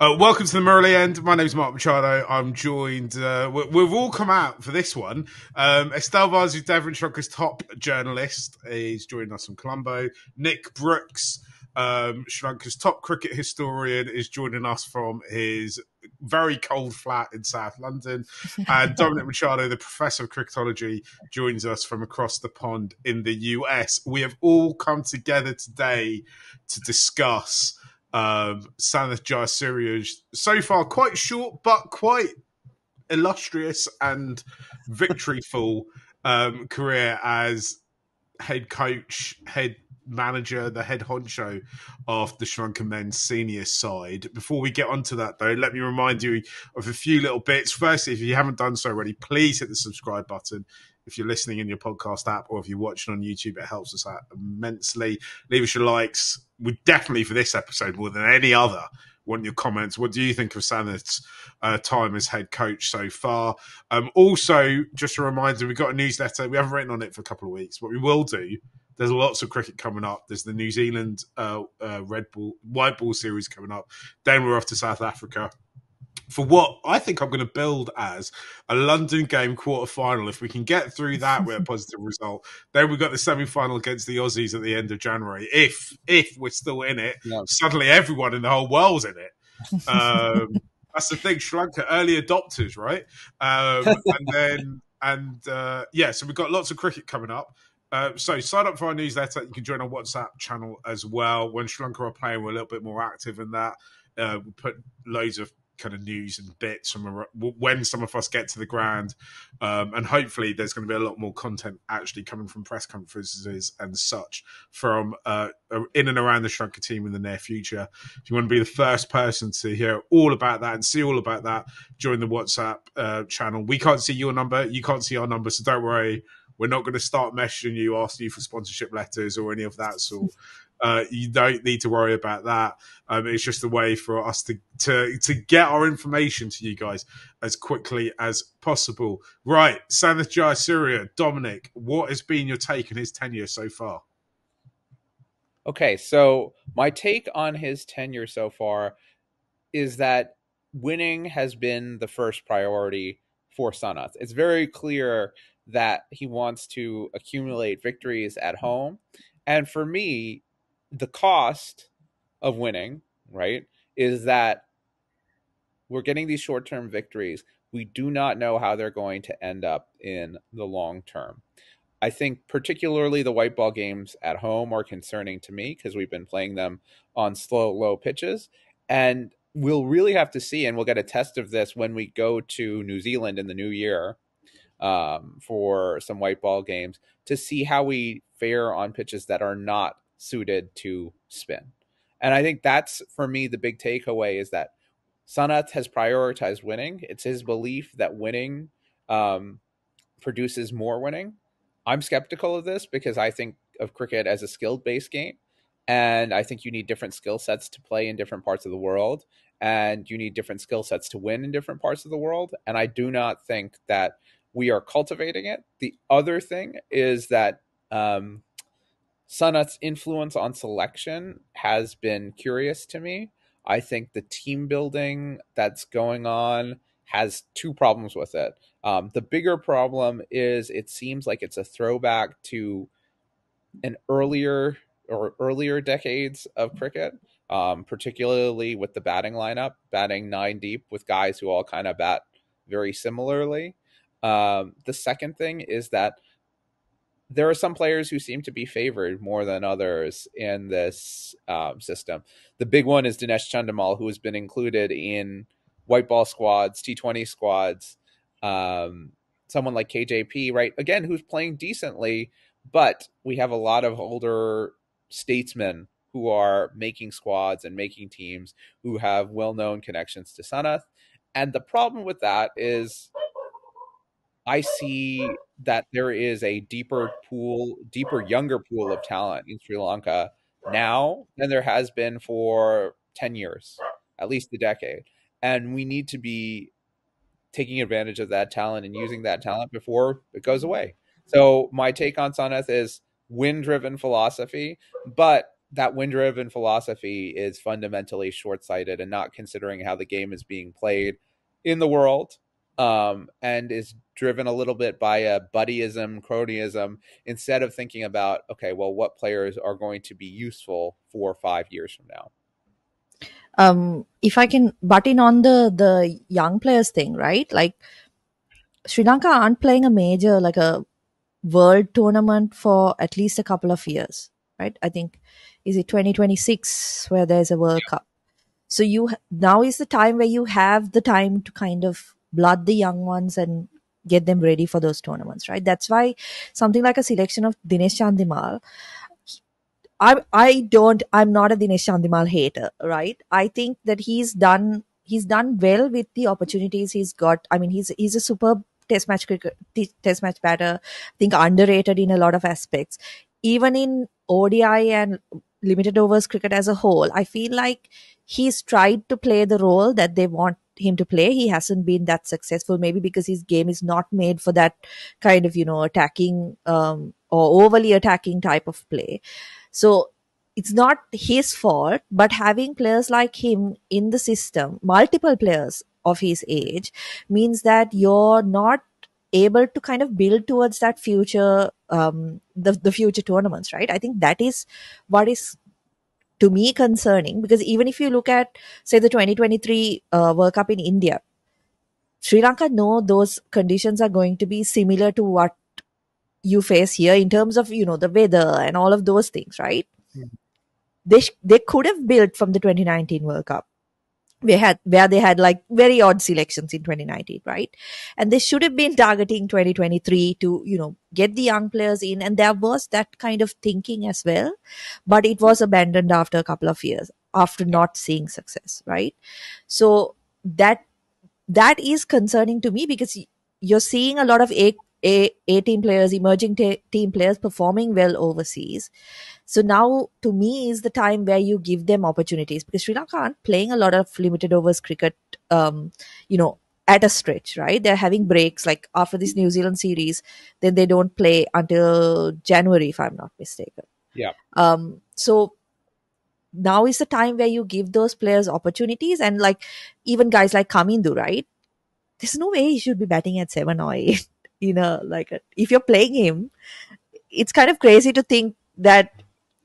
Uh, welcome to the Murali End. My name is Mark Machado. I'm joined. Uh, we, we've all come out for this one. Um, Estelle Vasudevan Sri top journalist, is joining us from Colombo. Nick Brookes, um, Sri Lanka's top cricket historian, is joining us from his very cold flat in South London. And Dominic Machado, the professor of cricketology, joins us from across the pond in the US. We have all come together today to discuss um, Sanath Jayasuriya's so far quite short but quite illustrious and victoryful um, career as head coach, head manager, the head honcho of the Sri Lanka men's senior side. Before we get onto that, though, let me remind you of a few little bits. Firstly, if you haven't done so already, please hit the subscribe button. If you're listening in your podcast app or if you're watching on YouTube, it helps us out immensely. Leave us your likes. We definitely, for this episode, more than any other, want your comments. What do you think of Sanath's uh, time as head coach so far? Um, also, just a reminder, we've got a newsletter. We haven't written on it for a couple of weeks. What we will do there's lots of cricket coming up. There's the New Zealand uh, uh, Red Ball White Ball series coming up. Then we're off to South Africa for what I think I'm going to build as a London game quarter final. If we can get through that with a positive result, then we've got the semi final against the Aussies at the end of January. If if we're still in it, suddenly everyone in the whole world's in it. Um, that's the thing, Sri Lanka early adopters, right? Um, and then and uh, yeah, so we've got lots of cricket coming up. Uh, so sign up for our newsletter. You can join our WhatsApp channel as well. When Sri Lanka are playing, we're a little bit more active in that. Uh, we put loads of kind of news and bits from when some of us get to the ground, um, and hopefully there's going to be a lot more content actually coming from press conferences and such from uh, in and around the Lanka team in the near future. If you want to be the first person to hear all about that and see all about that, join the WhatsApp uh, channel. We can't see your number, you can't see our number, so don't worry we're not going to start messaging you, asking you for sponsorship letters or any of that sort. Uh, you don't need to worry about that. Um, it's just a way for us to, to to get our information to you guys as quickly as possible. Right, Sanath Jayasuriya, Dominic, what has been your take on his tenure so far? Okay, so my take on his tenure so far is that winning has been the first priority for Sanath. It's very clear that he wants to accumulate victories at home. And for me, the cost of winning, right, is that we're getting these short term victories. We do not know how they're going to end up in the long term. I think particularly the white ball games at home are concerning to me because we've been playing them on slow, low pitches. And we'll really have to see, and we'll get a test of this when we go to New Zealand in the new year um, for some white ball games to see how we fare on pitches that are not suited to spin. And I think that's for me the big takeaway is that Sanath has prioritized winning. It's his belief that winning um, produces more winning. I'm skeptical of this because I think of cricket as a skill based game. And I think you need different skill sets to play in different parts of the world. And you need different skill sets to win in different parts of the world. And I do not think that we are cultivating it. The other thing is that um, Sanath's influence on selection has been curious to me. I think the team building that's going on has two problems with it. Um, the bigger problem is it seems like it's a throwback to an earlier or earlier decades of cricket, um, particularly with the batting lineup, batting nine deep with guys who all kind of bat very similarly. Um, the second thing is that there are some players who seem to be favored more than others in this um, system. The big one is Dinesh Chandimal, who has been included in white ball squads, T20 squads. Um, someone like KJP, right? Again, who's playing decently, but we have a lot of older statesmen who are making squads and making teams who have well known connections to Sanath. And the problem with that is I see that there is a deeper pool, deeper, younger pool of talent in Sri Lanka now than there has been for 10 years, at least a decade. And we need to be taking advantage of that talent and using that talent before it goes away. So, my take on Sanath is win driven philosophy, but that wind driven philosophy is fundamentally short sighted and not considering how the game is being played in the world um, and is driven a little bit by a buddyism, cronyism, instead of thinking about, okay, well, what players are going to be useful four or five years from now? Um, if I can butt in on the the young players thing, right? Like Sri Lanka aren't playing a major like a world tournament for at least a couple of years, right? I think is it 2026 where there's a World Cup. So you now is the time where you have the time to kind of blood the young ones and get them ready for those tournaments, right? That's why something like a selection of Dinesh Chandimal, I I don't I'm not a Dinesh Chandimal hater, right? I think that he's done he's done well with the opportunities he's got. I mean, he's he's a superb test match cricket test match batter. I think underrated in a lot of aspects. Even in ODI and limited overs cricket as a whole, I feel like he's tried to play the role that they want him to play. He hasn't been that successful, maybe because his game is not made for that kind of, you know, attacking um, or overly attacking type of play. So it's not his fault, but having players like him in the system, multiple players of his age, means that you're not able to kind of build towards that future um, the, the future tournaments right i think that is what is to me concerning because even if you look at say the 2023 uh, world cup in india sri lanka know those conditions are going to be similar to what you face here in terms of you know the weather and all of those things right mm-hmm. they sh- they could have built from the 2019 world cup we had where they had like very odd selections in 2019 right? And they should have been targeting 2023 to you know get the young players in. And there was that kind of thinking as well but it was abandoned after a couple of years after not seeing success right? So that that is concerning to me because you're seeing a lot of a a, a team players emerging team players performing well overseas so now, to me, is the time where you give them opportunities because Sri Lanka aren't playing a lot of limited overs cricket, um, you know, at a stretch, right? They're having breaks like after this New Zealand series, then they don't play until January, if I'm not mistaken. Yeah. Um, so now is the time where you give those players opportunities and like even guys like Kamindu, right? There's no way he should be batting at seven or eight. You know, like if you're playing him, it's kind of crazy to think that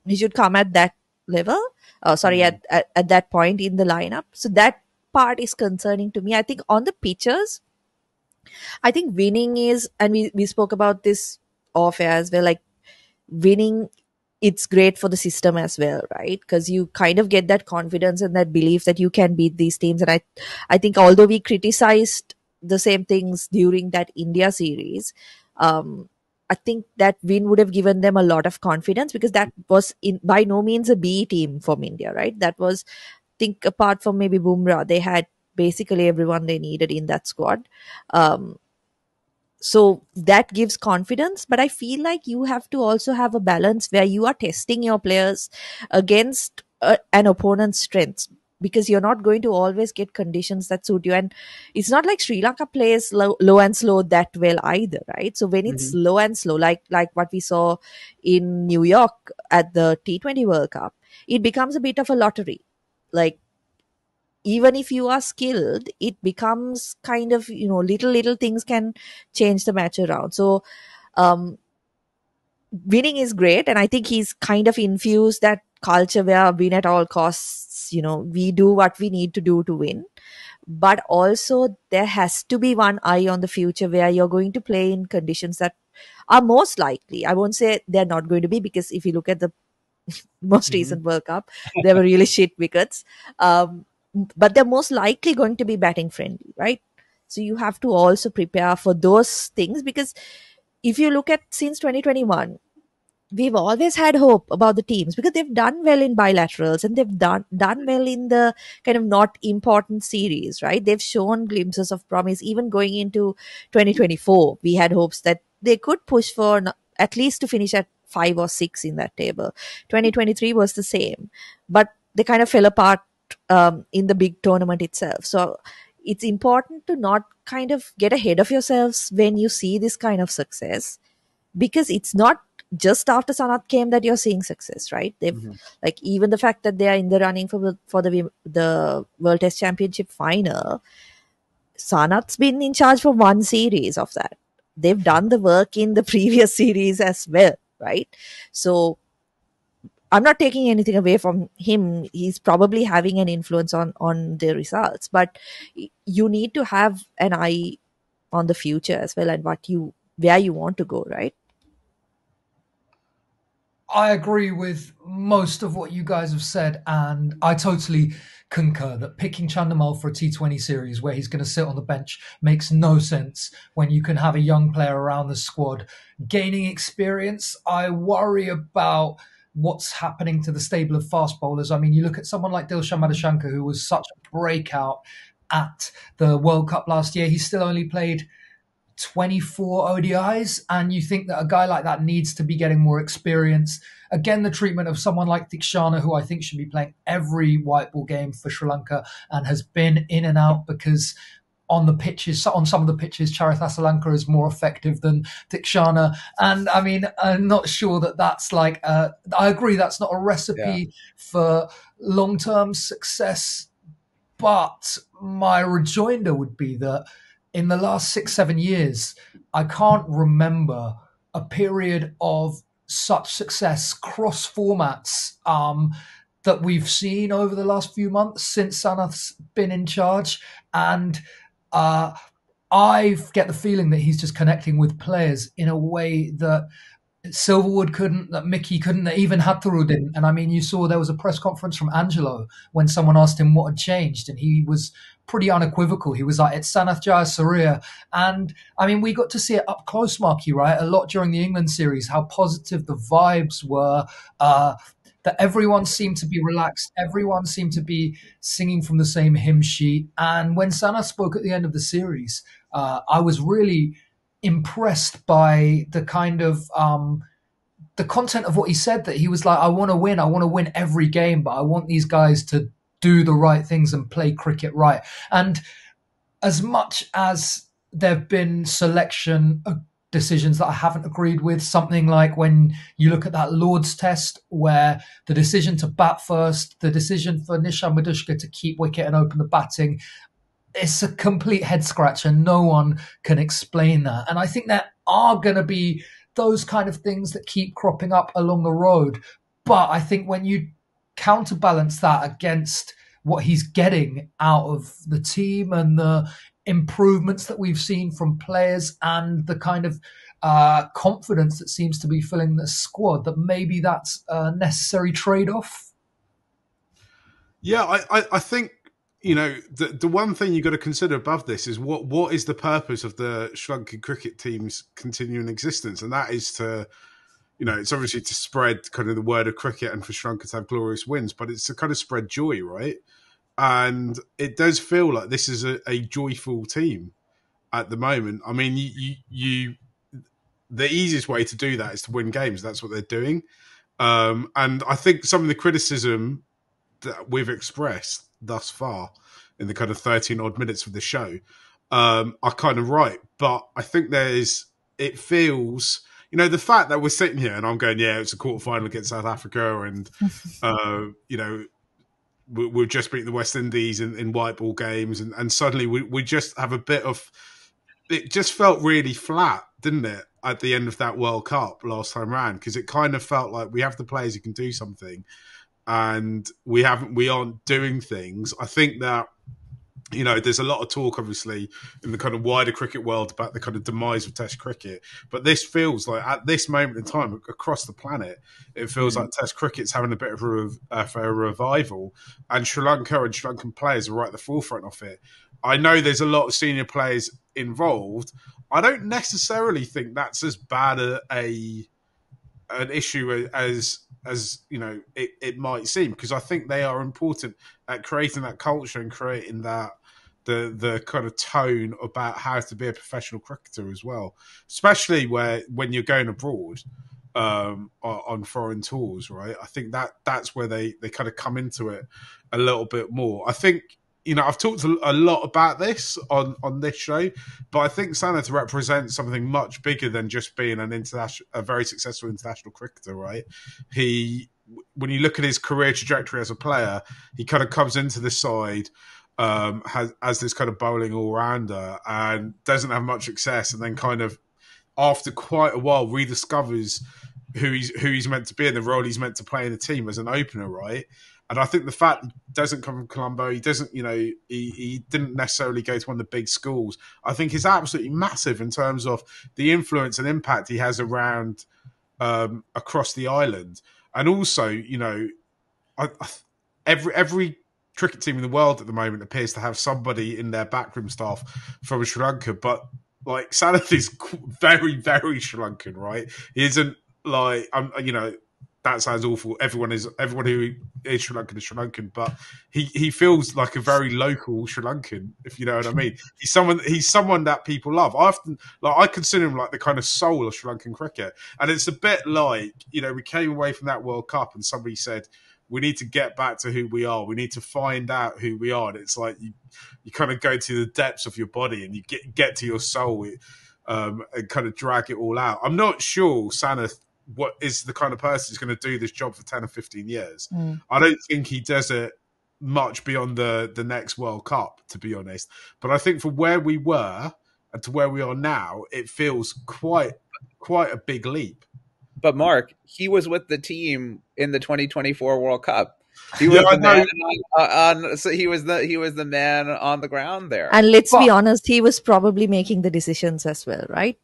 he should come at that level. Uh, sorry, mm-hmm. at, at, at that point in the lineup. So that part is concerning to me. I think on the pitchers, I think winning is, and we, we spoke about this off air as well, like winning, it's great for the system as well, right? Because you kind of get that confidence and that belief that you can beat these teams. And I, I think although we criticized the same things during that India series, um, I think that win would have given them a lot of confidence because that was in by no means a B team from India, right? That was, think apart from maybe Bumrah, they had basically everyone they needed in that squad. Um, so that gives confidence, but I feel like you have to also have a balance where you are testing your players against uh, an opponent's strengths because you're not going to always get conditions that suit you. And it's not like Sri Lanka plays low, low and slow that well either, right? So when it's mm-hmm. low and slow, like like what we saw in New York at the T20 World Cup, it becomes a bit of a lottery. Like even if you are skilled, it becomes kind of you know little little things can change the match around. So um, winning is great, and I think he's kind of infused that culture where win at all costs you know we do what we need to do to win. But also there has to be one eye on the future where you're going to play in conditions that are most likely. I won't say they're not going to be because if you look at the most mm-hmm. recent world cup they were really shit wickets. Um, but they're most likely going to be batting friendly right? So you have to also prepare for those things because if you look at since 2021 we've always had hope about the teams because they've done well in bilaterals and they've done done well in the kind of not important series, right? They've shown glimpses of promise. Even going into 2024, we had hopes that they could push for at least to finish at five or six in that table. 2023 was the same, but they kind of fell apart um, in the big tournament itself. So it's important to not kind of get ahead of yourselves when you see this kind of success because it's not just after Sanath came that you're seeing success, right? They've Mhm. like even the fact that they are in the running for the- for the the World Test Championship final. Sanath's been in charge for one series of that. They've done the work in the previous series as well, right? So I'm not taking anything away from him. He's probably having an influence on on the results, but you need to have an eye on the future as well and what you where you want to go, right? I agree with most of what you guys have said, and I totally concur that picking Chandimal for a T20 series where he's going to sit on the bench makes no sense when you can have a young player around the squad gaining experience. I worry about what's happening to the stable of fast bowlers. I mean, you look at someone like Dilshan Madushanka, who was such a breakout at the World Cup last year. He still only played 24 ODIs, and you think that a guy like that needs to be getting more experience. Again, the treatment of someone like Theekshana, who I think should be playing every white ball game for Sri Lanka and has been in and out because on the pitches, on some of the pitches, Charith Asalanka is more effective than Theekshana. And I mean, I'm not sure that that's like, uh, I agree, that's not a recipe Yeah. for long term success. But my rejoinder would be that in the last six, seven years, I can't remember a period of such success cross formats um, that we've seen over the last few months since Sanath's been in charge. And uh, I get the feeling that he's just connecting with players in a way that Silverwood couldn't, that Mickey couldn't, that even Hathuru didn't. And I mean, you saw there was a press conference from Angelo when someone asked him what had changed, and he was pretty unequivocal. He was like, it's Sanath Jayasuriya. And I mean, we got to see it up close, Marky, right? A lot during the England series, how positive the vibes were. Uh, that everyone seemed to be relaxed. Everyone seemed to be singing from the same hymn sheet. And when Sanath spoke at the end of the series, uh, I was really impressed by the kind of um, the content of what he said. That he was like, "I want to win. I want to win every game, but I want these guys to do the right things and play cricket right." And as much as there've been selection uh, decisions that I haven't agreed with, something like when you look at that Lord's test, where the decision to bat first, the decision for Nishan Madushka to keep wicket and open the batting, it's a complete head scratch and no one can explain that. And I think there are going to be those kind of things that keep cropping up along the road. But I think when you counterbalance that against what he's getting out of the team and the improvements that we've seen from players and the kind of uh, confidence that seems to be filling the squad, that maybe that's a necessary trade off. Yeah, I, I, I think you know the the one thing you've got to consider above this is what what is the purpose of the Lankan cricket team's continuing existence, and that is to you know it's obviously to spread kind of the word of cricket and for Lanka to have glorious wins, but it's to kind of spread joy, right? And it does feel like this is a, a joyful team at the moment. I mean, you, you you the easiest way to do that is to win games. That's what they're doing. Um, and I think some of the criticism that we've expressed thus far in the kind of 13 odd minutes of the show um, are kind of right. But I think there's, it feels, you know, the fact that we're sitting here and I'm going, yeah, it's a quarterfinal against South Africa and, uh, you know, we, we've just beat the West Indies in, in white ball games and, and suddenly we, we just have a bit of, it just felt really flat, didn't it? At the end of that World Cup last time round, because it kind of felt like we have the players who can do something, and we haven't we aren't doing things. I think that you know there's a lot of talk obviously in the kind of wider cricket world about the kind of demise of test cricket. But this feels like at this moment in time across the planet it feels like test cricket's having a bit of a, rev- uh, a revival and sri lanka and sri lankan players are right at the forefront of it. I know there's a lot of senior players involved. I don't necessarily think that's as bad a, a an issue as as you know it, it might seem because I think they are important at creating that culture and creating that the the kind of tone about how to be a professional cricketer as well, especially where when you're going abroad um, on foreign tours, right? I think that that's where they they kind of come into it a little bit more. I think you know, I've talked a, lot about this on on this show, but I think Sanath represents something much bigger than just being an international, a very successful international cricketer. Right? He, when you look at his career trajectory as a player, he kind of comes into the side um, has as this kind of bowling all rounder and doesn't have much success, and then kind of after quite a while rediscovers who he's who he's meant to be and the role he's meant to play in the team as an opener, right? And I think the fact he doesn't come from Colombo, he doesn't, you know, he, he didn't necessarily go to one of the big schools. I think is absolutely massive in terms of the influence and impact he has around um, across the island, and also, you know, I, I, every every cricket team in the world at the moment appears to have somebody in their backroom staff from Sri Lanka, but like Sanath is very, very Sri Lankan, right? He isn't like I'm, you know, that sounds awful. Everyone is everyone who is Sri Lankan is Sri Lankan, but he he feels like a very local Sri Lankan, if you know what I mean. He's someone he's someone that people love. I often like I consider him like the kind of soul of Sri Lankan cricket, and it's a bit like you know we came away from that World Cup and somebody said we need to get back to who we are. We need to find out who we are. And it's like you you kind of go to the depths of your body and you get get to your soul um, and kind of drag it all out. I'm not sure Sanath what is the kind of person who's going to do this job for 10 or 15 years. Mm. I don't think he does it much beyond the the next World Cup, to be honest. But I think for where we were and to where we are now, it feels quite quite a big leap. But Mark, he was with the team in the 2024 World Cup. He was yeah, the man on, on, so he was the he was the man on the ground there. And let's but, be honest, he was probably making the decisions as well, right?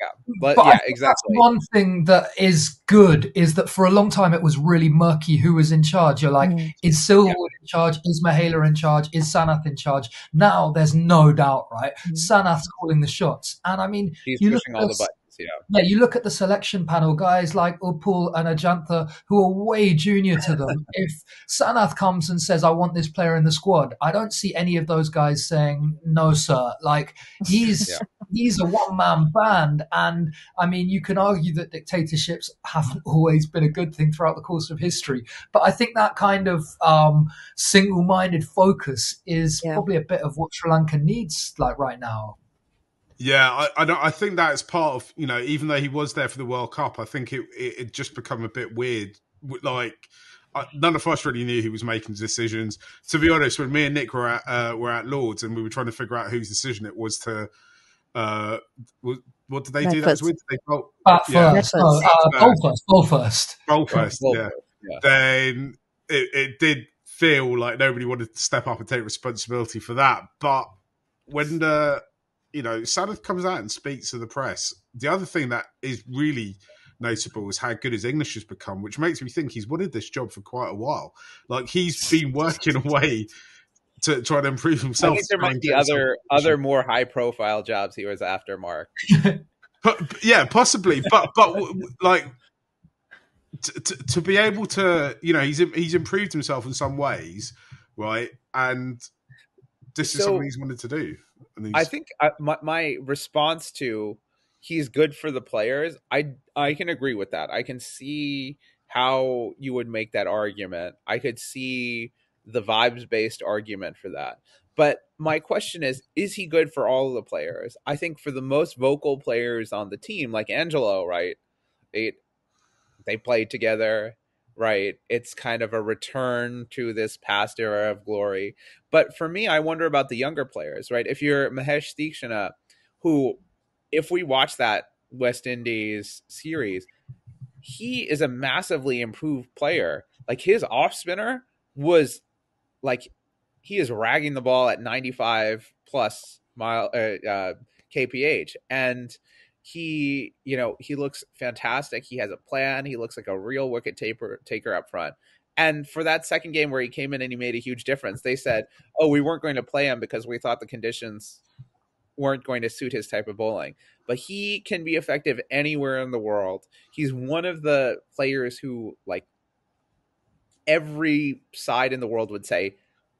Yeah, but, but yeah, exactly. one thing that is good is that for a long time it was really murky who was in charge. You're like, mm. is Silverwood yeah. in charge? Is Mahela in charge? Is Sanath in charge? Now there's no doubt, right? Mm. Sanath's calling the shots, and I mean, he's pushing all the buttons. Yeah. yeah, you look at the selection panel, guys like Upul and Ajantha, who are way junior to them. if Sanath comes and says, I want this player in the squad, I don't see any of those guys saying, no, sir. Like, he's. yeah. He's a one man band. And I mean, you can argue that dictatorships haven't always been a good thing throughout the course of history. But I think that kind of um, single minded focus is yeah. probably a bit of what Sri Lanka needs, like right now. Yeah, I, I, I think that is part of you know even though he was there for the World Cup, I think it it, it just become a bit weird. Like uh, none of us really knew who was making decisions. To be honest, when me and Nick were at uh, were at Lords and we were trying to figure out whose decision it was to, uh, what did they do that with? They bolt, uh, yeah. first, oh, uh, bowl first, bowl first, bowl first, yeah. yeah. Then it, it did feel like nobody wanted to step up and take responsibility for that, but when the you know, Sanath comes out and speaks to the press. The other thing that is really notable is how good his English has become, which makes me think he's wanted this job for quite a while. Like he's been working away to try to improve himself. I think there might be other other more high profile jobs he was after, Mark. but, yeah, possibly, but but like to, to, to be able to, you know, he's he's improved himself in some ways, right? And this is something he's wanted to do. I think I, my, my response to he's good for the players. I I can agree with that. I can see how you would make that argument. I could see the vibes based argument for that. But my question is is he good for all of the players? I think for the most vocal players on the team like Angelo, right? They they played together right? It's kind of a return to this past era of glory. But for me, I wonder about the younger players, right? If you're Maheesh Theekshana, who, if we watch that West Indies series, he is a massively improved player. Like his off spinner was like he is ragging the ball at 95 plus mile uh, uh, kph and he you know he looks fantastic. He has a plan. He looks like a real wicket taper taker up front. And for that second game where he came in and he made a huge difference they said oh we weren't going to play him because we thought the conditions weren't going to suit his type of bowling. But he can be effective anywhere in the world. He's one of the players who like every side in the world would say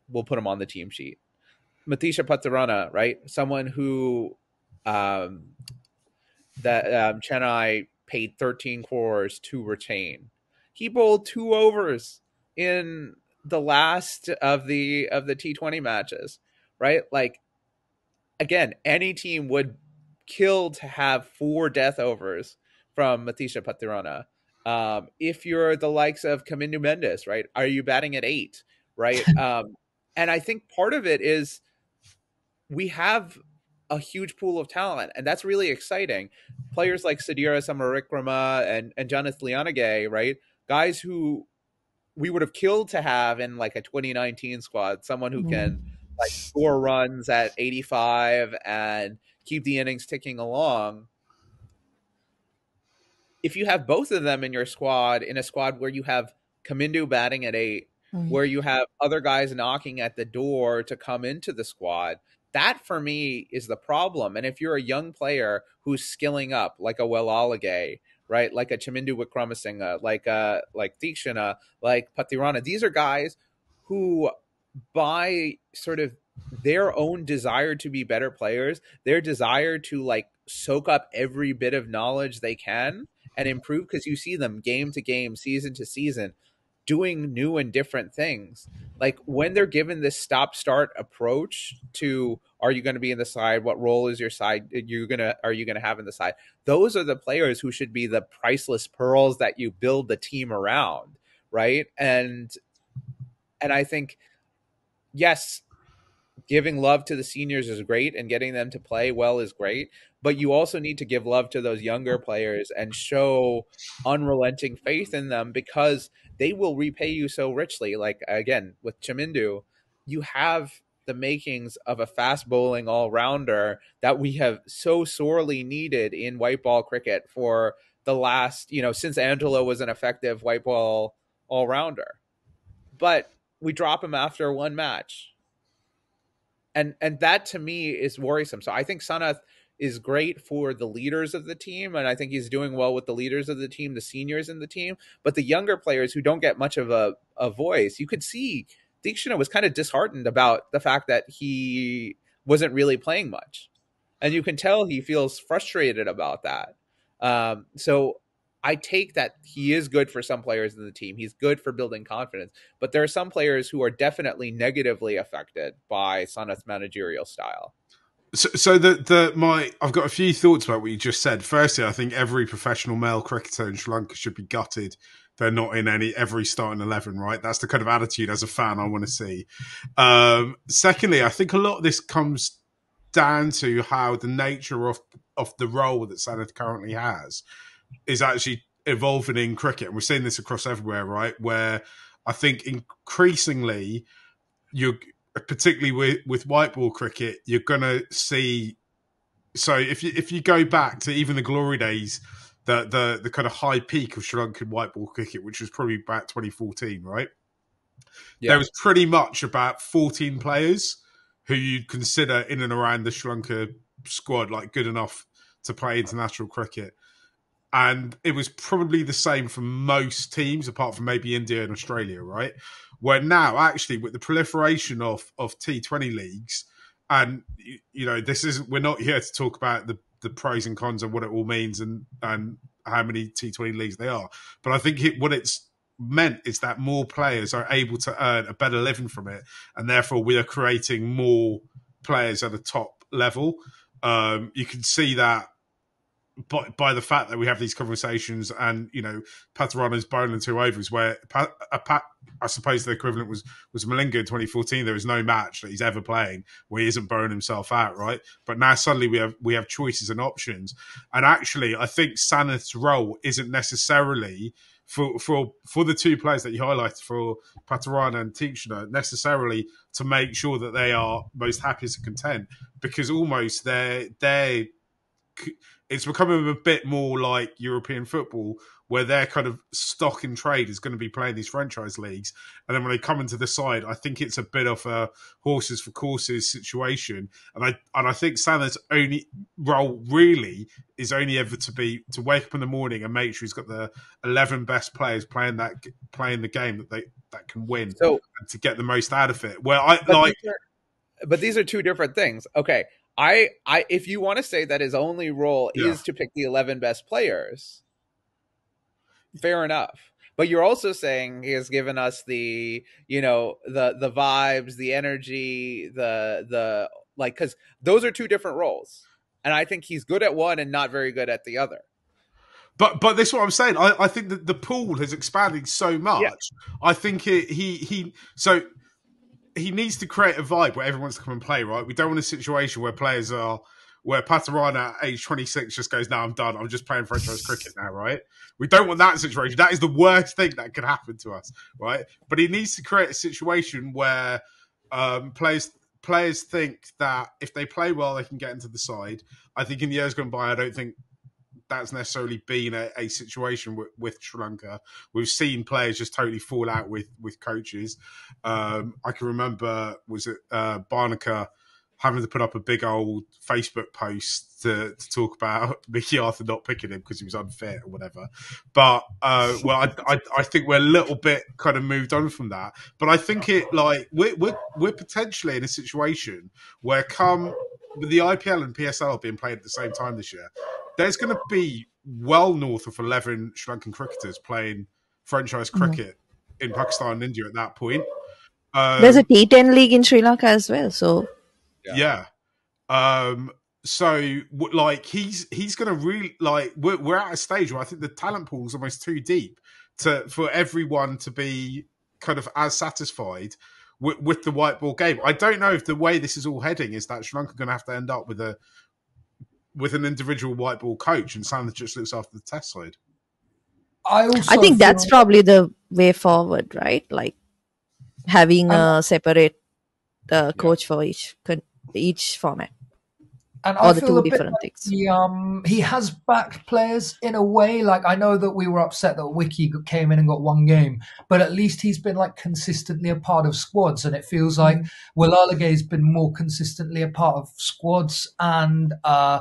we'll put him on the team sheet. Matheesha Pathirana, right? Someone who um, that um, Chennai paid 13 crores to retain. He bowled two overs in the last of the of the T20 matches, right? Like again, any team would kill to have four death overs from Matheesha Pathirana. Um, if you're the likes of Kamindu Mendis, right? Are you batting at eight, right? um, and I think part of it is we have a huge pool of talent, and that's really exciting. Players like Sadeera Samarawickrama and and Janith Liyanage, right? Guys who we would have killed to have in like a 2019 squad, someone who can like score runs at 85 and keep the innings ticking along. If you have both of them in your squad, in a squad where you have Kamindu batting at 8 mm-hmm. where you have other guys knocking at the door to come into the squad, that for me is the problem. And if you're a young player who's skilling up, like a Wellalage, right, like a Chamindu Wickramasinghe, like uh like Theekshana, like Pathirana, these are guys who by sort of their own desire to be better players, their desire to like soak up every bit of knowledge they can and improve because you see them game to game, season to season doing new and different things. Like when they're given this stop start approach to are you going to be in the side? What role is your side you're gonna are you gonna have in the side? Those are the players who should be the priceless pearls that you build the team around, right? And and I think yes, giving love to the seniors is great and getting them to play well is great, but you also need to give love to those younger players and show unrelenting faith in them because they will repay you so richly. Like again, with Chamindu, you have the makings of a fast bowling all rounder that we have so sorely needed in white ball cricket for the last, you know, since Angelo was an effective white ball all rounder. But we drop him after one match. And and that to me is worrisome. So I think Sanath is great for the leaders of the team, and I think he's doing well with the leaders of the team, the seniors in the team. But the younger players who don't get much of a, a voice, you could see Theekshana was kind of disheartened about the fact that he wasn't really playing much. And you can tell he feels frustrated about that. Um, so I take that he is good for some players in the team. He's good for building confidence. But there are some players who are definitely negatively affected by Sanath's managerial style. So, so the the my I've got a few thoughts about what you just said. Firstly, I think every professional male cricketer in Sri Lanka should be gutted they're not in any every starting eleven. Right, that's the kind of attitude as a fan I want to see. Um, secondly, I think a lot of this comes down to how the nature of of the role that Sanath currently has is actually evolving in cricket. And we're seeing this across everywhere, right? Where I think increasingly you're particularly with, with white ball cricket, you're going to see. So if you if you go back to even the glory days, the the the kind of high peak of Sri Lankan white ball cricket, which was probably about 2014, right? Yeah. There was pretty much about 14 players who you'd consider in and around the Sri Lanka squad like good enough to play international cricket. And it was probably the same for most teams, apart from maybe India and Australia, right? Where now, actually, with the proliferation of of T20 leagues, and you know, this is we're not here to talk about the the pros and cons of what it all means and and how many T20 leagues they are. But I think it, what it's meant is that more players are able to earn a better living from it, and therefore we are creating more players at the top level. Um, you can see that by, by the fact that we have these conversations and you know Pathirana's bowling two overs where Pat, I suppose the equivalent was was Malinga in 2014 there is no match that he's ever playing where he isn't burning himself out right? But now suddenly we have we have choices and options. And actually I think Sanath's role isn't necessarily for for for the two players that you highlighted for Pathirana and Theekshana necessarily to make sure that they are most happy and content because almost they're they're it's becoming a bit more like European football, where their kind of stock in trade is going to be playing these franchise leagues, and then when they come into the side, I think it's a bit of a horses for courses situation, and I and I think Sanath's only role really is only ever to be to wake up in the morning and make sure he's got the eleven best players playing that playing the game that they that can win, so and to get the most out of it. Where I like. But these are two different things. Okay, I, I, if you want to say that his only role yeah. is to pick the eleven best players, fair enough. but you're also saying he has given us the you know the the vibes the energy the the like because those are two different roles and i think he's good at one and not very good at the other but but this is what I'm saying. I, I think that the pool has expanded so much. Yeah. I think it, he he so he needs to create a vibe where everyone wants to come and play. Right, we don't want a situation where players are where Pathirana at age 26 just goes, "Now I'm done. I'm just playing franchise cricket now." Right? We don't want that situation. That is the worst thing that could happen to us. Right? But he needs to create a situation where um, players players think that if they play well, they can get into the side. I think in the years gone by, I don't think that's necessarily been a, a situation with, with, Sri Lanka. We've seen players just totally fall out with with coaches. Um, I can remember was it uh, Bhanuka having to put up a big old Facebook post to, to talk about Mickey Arthur not picking him because he was unfit or whatever. But uh, well, I, I, I think we're a little bit kind of moved on from that. But I think it like we're we're, we're potentially in a situation where come with the IPL and PSL being played at the same time this year, there's going to be well north of 11 Sri Lankan cricketers playing franchise mm-hmm. cricket in Pakistan and India at that point. Um, there's a T10 league in Sri Lanka as well. So, yeah. yeah. Um, so like he's he's going to really like we're, we're at a stage where I think the talent pool is almost too deep to for everyone to be kind of as satisfied with, with the white ball game. I don't know if the way this is all heading is that Sri Lanka going to have to end up with a with an individual white ball coach and someone that just looks after the test side. I also I think that's probably the way forward, right? Like having um, a separate uh, coach yeah. for each each format and I feel a bit like he, um, he has backed players in a way. Like I know that we were upset that Wiki came in and got one game, but at least he's been like consistently a part of squads, and it feels like mm. Will has been more consistently a part of squads. And uh,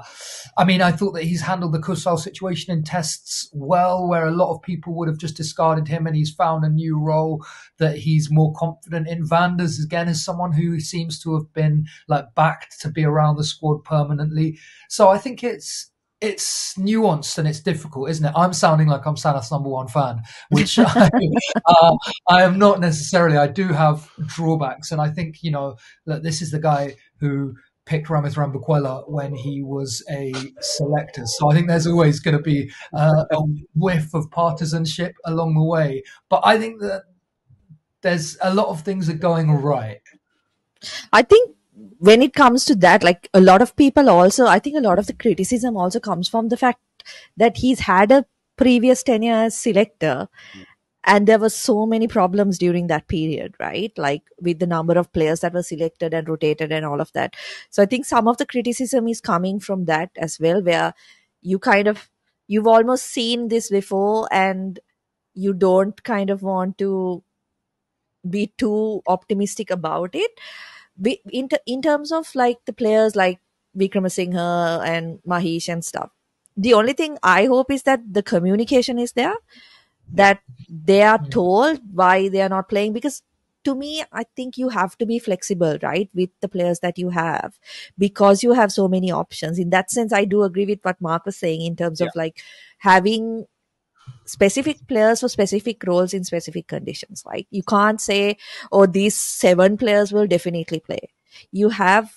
I mean, I thought that he's handled the Kusal situation in tests well, where a lot of people would have just discarded him, and he's found a new role that he's more confident in. Vanders again is someone who seems to have been like backed to be around the squad permanently permanently. So I think it's it's nuanced and it's difficult, isn't it? I'm sounding like I'm Sanath's number one fan, which I, uh, I, am not necessarily. I do have drawbacks, and I think you know that this is the guy who picked Ramith Rambukwella when he was a selector. So I think there's always going to be uh, a whiff of partisanship along the way. But I think that there's a lot of things are going right. I think when it comes to that, like a lot of people also, I think a lot of the criticism also comes from the fact that he's had a previous tenure as selector and there were so many problems during that period right? Like with the number of players that were selected and rotated and all of that. So i think some of the criticism is coming from that as well where you kind of you've almost seen this before and you don't kind of want to be too optimistic about it in, in terms of like the players like Wickramasinghe and Maheesh and stuff, the only thing I hope is that the communication is there, that they are hmm. told why they are not playing because to me, I think you have to be flexible, right, with the players that you have because you have so many options. In that sense, I do agree with what Mark was saying in terms yeah. of like having specific players for specific roles in specific conditions. Like you can't say, oh, these seven players will definitely play. You have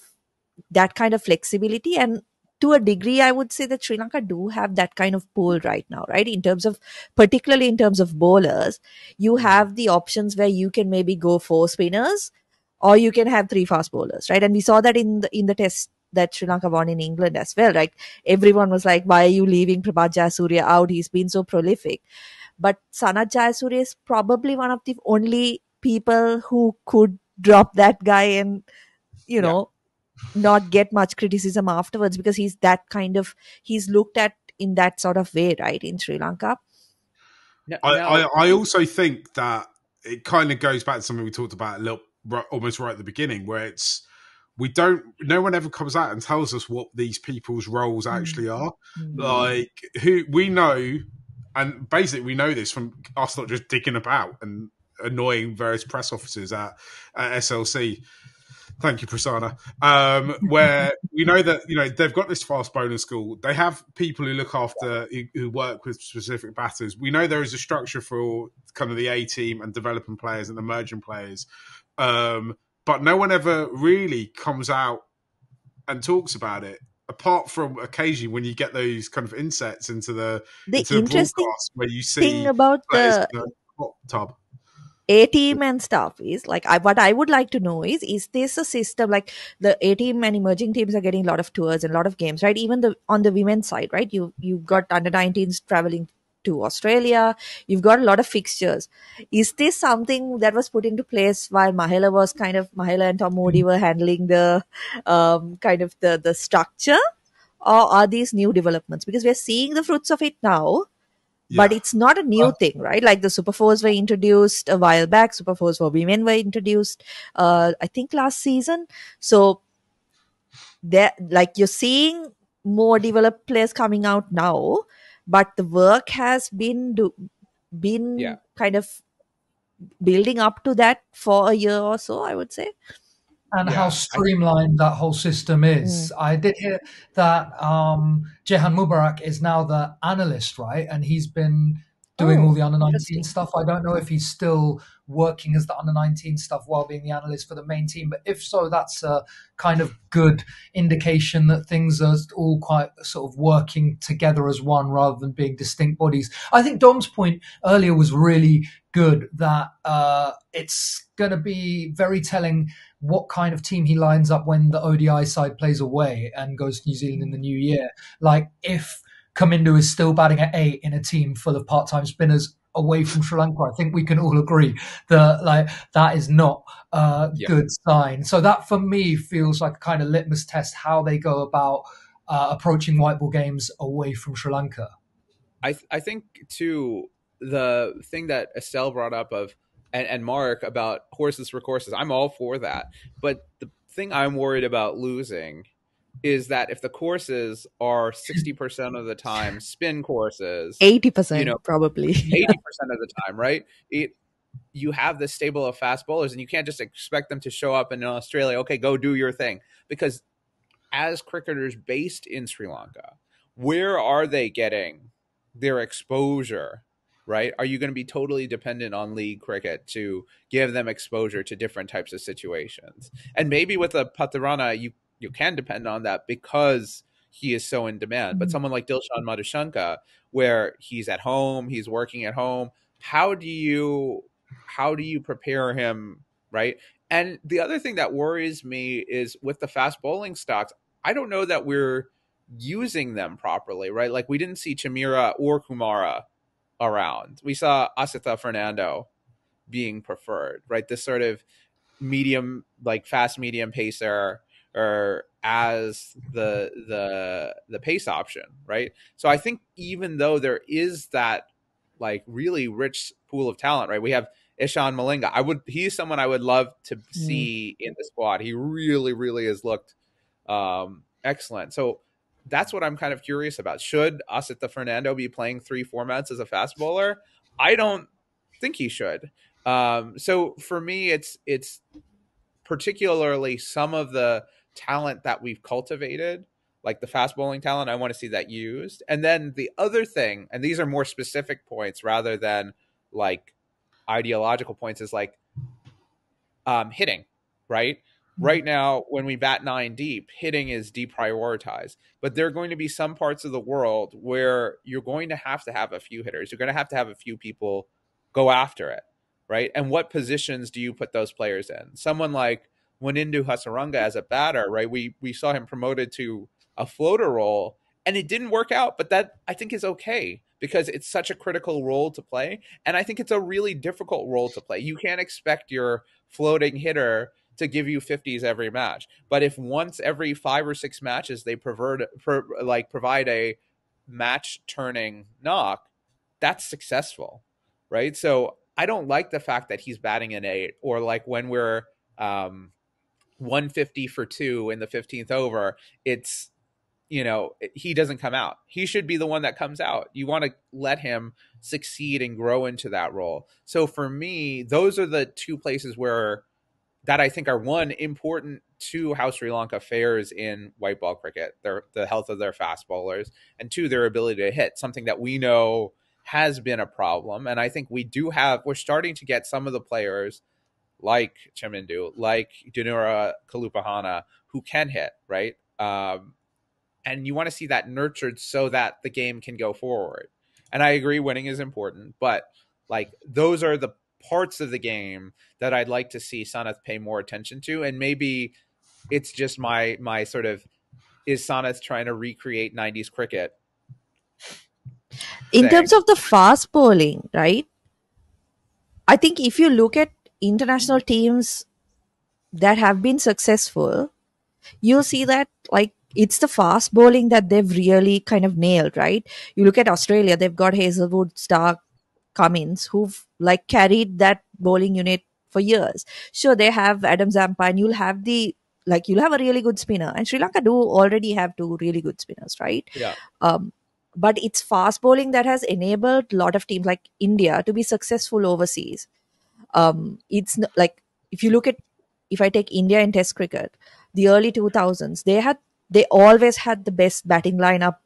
that kind of flexibility and to a degree, I would say that Sri Lanka do have that kind of pool right now, right? In terms of, particularly in terms of bowlers, you have the options where you can maybe go four spinners or you can have three fast bowlers, right? And we saw that in the, in the test that Sri Lanka won in England as well. Like everyone was like, why are you leaving Prabath Jayasuriya out? He's been so prolific. But Sanath Jayasuriya is probably one of the only people who could drop that guy and, you know, yeah. not get much criticism afterwards because he's that kind of, he's looked at in that sort of way, right, in Sri Lanka. I, I, I also think that it kind of goes back to something we talked about a little almost right at the beginning, where it's we don't no one ever comes out and tells us what these people's roles actually mm. are mm-hmm. like who we know and basically we know this from us not just digging about and annoying various press officers at, at slc Thank you, Prasanna. Um, where we know that you know they've got this fast bowling school. They have people who look after who, who work with specific batters. We know there is a structure for kind of the A team and developing players and emerging players, um, but no one ever really comes out and talks about it. Apart from occasionally when you get those kind of insets into the The into interesting broadcast where you see thing about the the tub. A team and stuff is like I, what I would like to know is is this a system like the A team and emerging teams are getting a lot of tours and a lot of games, right? Even the on the women's side, right? You you've got under 19s traveling to Australia. You've got a lot of fixtures. Is this something that was put into place while Mahela was kind of Mahela and Tom Moody were handling the um, kind of the the structure, or are these new developments? Because we're seeing the fruits of it now but it's not a new Uh, thing, right? Like the Super Fours were introduced a while back. Super Fours for women were introduced, uh, I think last season. So there, like you're seeing more developed players coming out now, but the work has been do, been Yeah. kind of building up to that for a year or so. I would say. and Yeah, how streamlined that whole system is. I did hear that um, Jehan Mubarak is now the analyst, right? And he's been doing Oh, all the under 19 interesting. stuff. I don't know if he's still working as the under 19 stuff while being the analyst for the main team, but if so, that's a kind of good indication that things are all quite sort of working together as one rather than being distinct bodies. I think Dom's point earlier was really good that uh, it's going to be very telling what kind of team he lines up when the ODI side plays away and goes to New Zealand in the new year. Like if Kamindu is still batting at eight in a team full of part-time spinners away from Sri Lanka, I think we can all agree that like that is not a Yeah. good sign. So that for me feels like a kind of litmus test how they go about uh, approaching white ball games away from Sri Lanka. I I think too the thing that Estelle brought up of and, and Mark about horses for courses. I'm all for that, but the thing I'm worried about losing is that if the courses are 60% of the time spin courses, Eighty percent, You know, probably. 80% of the time, right? It you have this stable of fast bowlers and you can't just expect them to show up in Australia, okay, go do your thing because as cricketers based in Sri Lanka, where are they getting their exposure? Right? Are you going to be totally dependent on league cricket to give them exposure to different types of situations? And maybe with a Pathirana, you you can depend on that because he is so in demand. But Mhm. someone like Dilshan Madushanka, where he's at home, he's working at home, how do you how do you prepare him, right? And the other thing that worries me is with the fast bowling stocks, I don't know that we're using them properly, right? Like we didn't see Chamira or Kumara around. We saw Asitha Fernando being preferred, right? This sort of medium, like fast medium pacer or as the the the pace option, right? So I think even though there is that like really rich pool of talent, right? We have Ishan Malinga. I would he's someone I would love to see in the squad. He really, really has looked um excellent. So that's what I'm kind of curious about. Should Asitha Fernando be playing three formats as a fast bowler? I don't think he should. Um, so for me, it's it's particularly some of the talent that we've cultivated, like the fast bowling talent. I want to see that used, and then the other thing, and these are more specific points rather than like ideological points, is like um, hitting, right? Right now, when we bat nine deep, hitting is deprioritized. But there are going to be some parts of the world where you're going to have to have a few hitters. You're going to have to have a few people go after it, right? And what positions do you put those players in? Someone like Wanindu Hasaranga as a batter, right? We we saw him promoted to a floater role, and it didn't work out. But that I think is okay because it's such a critical role to play, and I think it's a really difficult role to play. You can't expect your floating hitter to give you 50s every match. But if once every five or six matches they provide pro, like provide a match turning knock, that's successful, right? So I don't like the fact that he's batting an eight or like when we're um, 150 for two in the 15th over, it's you know he doesn't come out. He should be the one that comes out. You want to let him succeed and grow into that role. So for me, those are the two places where that I think are one important to how Sri Lanka fares in white ball cricket, their the health of their fast bowlers, and two, their ability to hit, something that we know has been a problem. And I think we do have we're starting to get some of the players like Chamindu, like Dinura Kalupahana, who can hit, right? Um, and you want to see that nurtured so that the game can go forward. And I agree, winning is important, but like those are the parts of the game that I'd like to see Sanath pay more attention to, and maybe it's just my my sort of is Sanath trying to recreate '90s cricket. In terms of the fast bowling, right? I think if you look at international teams that have been successful, you'll see that like it's the fast bowling that they've really kind of nailed, right? You look at Australia, they've got Hazlewood, Stark, Cummins, who've like carried that bowling unit for years. Sure, they have Adam Zampa, and you'll have the like you'll have a really good spinner, and Sri Lanka do already have two really good spinners, right? Yeah. Um, but it's fast bowling that has enabled a lot of teams like India to be successful overseas. Um, it's n- like if you look at if I take India in Test cricket, the early 2000s, they had they always had the best batting lineup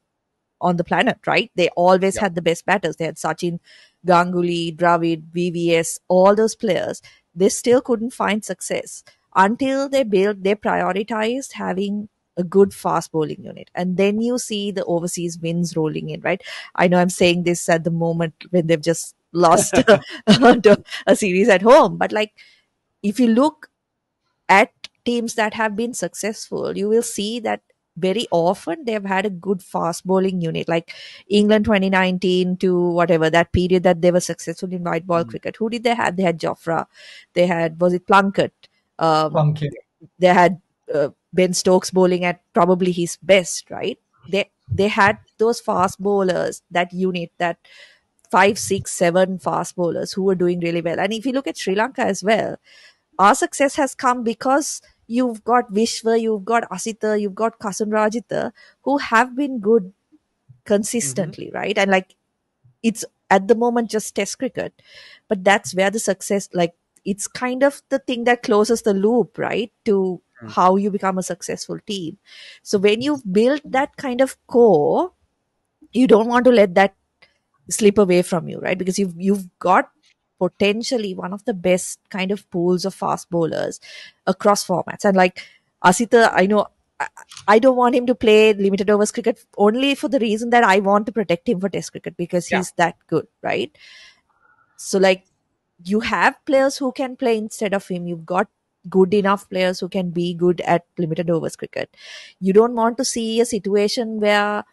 on the planet, right? They always Yeah. had the best batters. They had Sachin, Ganguly, Dravid, VVS, all those players. They still couldn't find success until they built, they prioritized having a good fast bowling unit. And then you see the overseas wins rolling in, right? I know I'm saying this at the moment when they've just lost a series at home, but like if you look at teams that have been successful, you will see that very often they've had a good fast bowling unit, like England 2019 to whatever that period that they were successful in white ball Mm. cricket. Who did they have? They had Jofra, they had was it Plunkett, um, Plunkett. they had uh, Ben Stokes bowling at probably his best, right? They they had those fast bowlers, that unit, that five, six, seven fast bowlers who were doing really well. And if you look at Sri Lanka as well, our success has come because you've got Vishwa, you've got Asita, you've got Kasun Rajitha, who have been good consistently, right? And like it's at the moment just test cricket, but that's where the success, like it's kind of the thing that closes the loop, right? To Mm. how you become a successful team. So when you've built that kind of core, you don't want to let that slip away from you, right? Because you've you've got potentially one of the best kind of pools of fast bowlers across formats. And like Asita, I know I, don't want him to play limited overs cricket only for the reason that I want to protect him for test cricket because Yeah. he's that good, right? So like you have players who can play instead of him. You've got good enough players who can be good at limited overs cricket. You don't want to see a situation where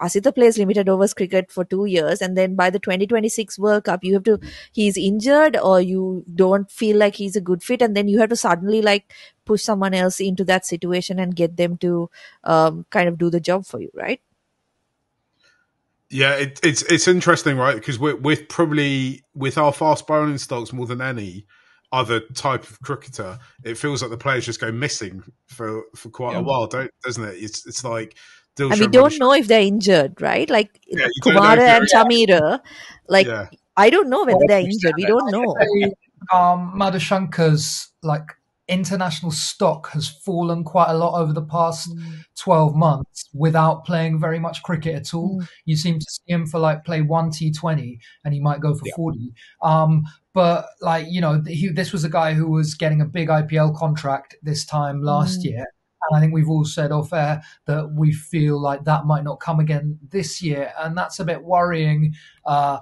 Asita plays limited overs cricket for two years and then by the 2026 World Cup you have to he's injured or you don't feel like he's a good fit and then you have to suddenly like push someone else into that situation and get them to um, kind of do the job for you, right? Yeah, it, it's it's interesting, right? Because we're we're probably with our fast bowling stocks more than any other type of cricketer. It feels like the players just go missing for for quite Yeah. a while, don't doesn't it? It's it's like And we don't know if they're injured, right? Like Yeah, you don't know Kumara and Chamira, like yeah, I don't know whether Well, they're injured. We don't know. say, um, Madushanka's like international stock has fallen quite a lot over the past 12 months without playing very much cricket at all. Mm. You seem to see him for like play one T20 and he might go for Yeah. 40. Um, but like, you know, he, this was a guy who was getting a big IPL contract this time last Mm. year. And I think we've all said off air that we feel like that might not come again this year. And that's a bit worrying. Uh,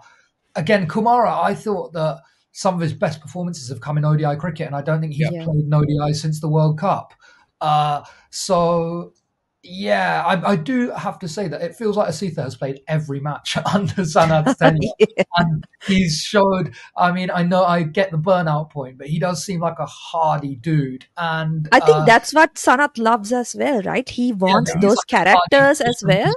again, Kumara, I thought that some of his best performances have come in ODI cricket, and I don't think he's Yeah. played an ODI since the World Cup. Uh, so, yeah, I, I do have to say that it feels like Asitha has played every match under Sanath's tenure, and he's showed. I mean, I know I get the burnout point, but he does seem like a hardy dude, and I think uh, that's what Sanath loves as well, right? He wants he's those like characters as well.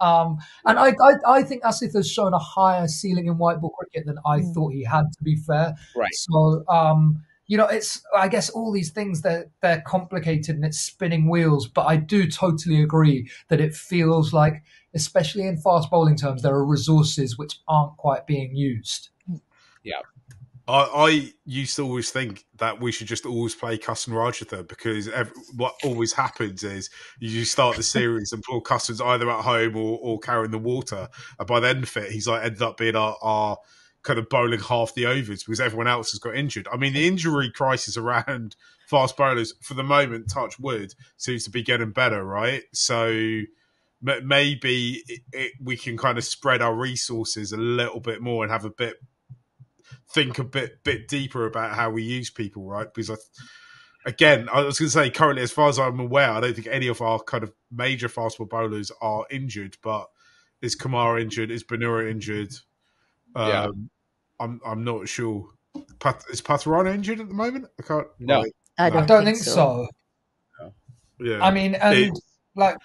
Um, and I, I, I think Asitha has shown a higher ceiling in white ball cricket than I Mm. thought he had. To be fair, Right. So, um, you know, it's I guess all these things they're they're complicated and it's spinning wheels. But I do totally agree that it feels like, especially in fast bowling terms, there are resources which aren't quite being used. Yeah, I, I used to always think that we should just always play Kasun Rajitha because ev what always happens is you start the series and Paul Kasun's either at home or, or carrying the water. And by the end of it, he's like ended up being our, our kind of bowling half the overs because everyone else has got injured. I mean, the injury crisis around fast bowlers for the moment, touch wood, seems to be getting better, right? So maybe it, it, we can kind of spread our resources a little bit more and have a bit think a bit bit deeper about how we use people, right? Because I, again, I was going to say currently, as far as I'm aware, I don't think any of our kind of major fastball bowlers are injured. But is Kumara injured? Is Binura injured? Um, yeah. I'm I'm not sure. Pat, is Pathirana injured at the moment? I can't. No, like, I don't, I don't think, think, so. so. Yeah, I mean, and it, like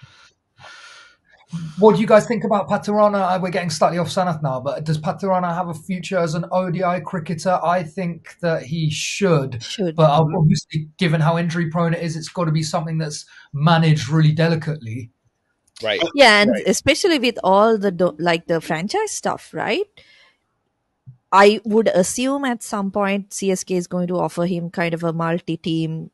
what do you guys think about Pathirana? Uh, we're getting slightly off Sanath now, but does Pathirana have a future as an ODI cricketer? I think that he should. Should. But obviously, given how injury prone it is, it's got to be something that's managed really delicately. Right. Yeah, and right. especially with all the like the franchise stuff, right? I would assume at some point CSK is going to offer him kind of a multi-team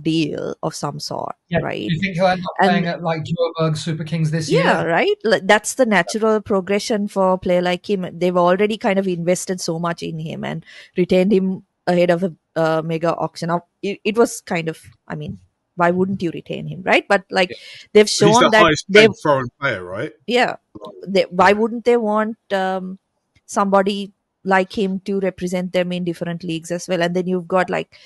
deal of some sort, yeah. right? Do you think he'll end up and, playing at like Joburg Super Kings this yeah, year? Yeah, right. Like, that's the natural progression for a player like him. They've already kind of invested so much in him and retained him ahead of a uh, mega auction. It, it, was kind of, I mean, why wouldn't you retain him, right? But like yeah. they've shown the that they've foreign player, right? Yeah. They, why wouldn't they want um, somebody like him to represent them in different leagues as well? And then you've got like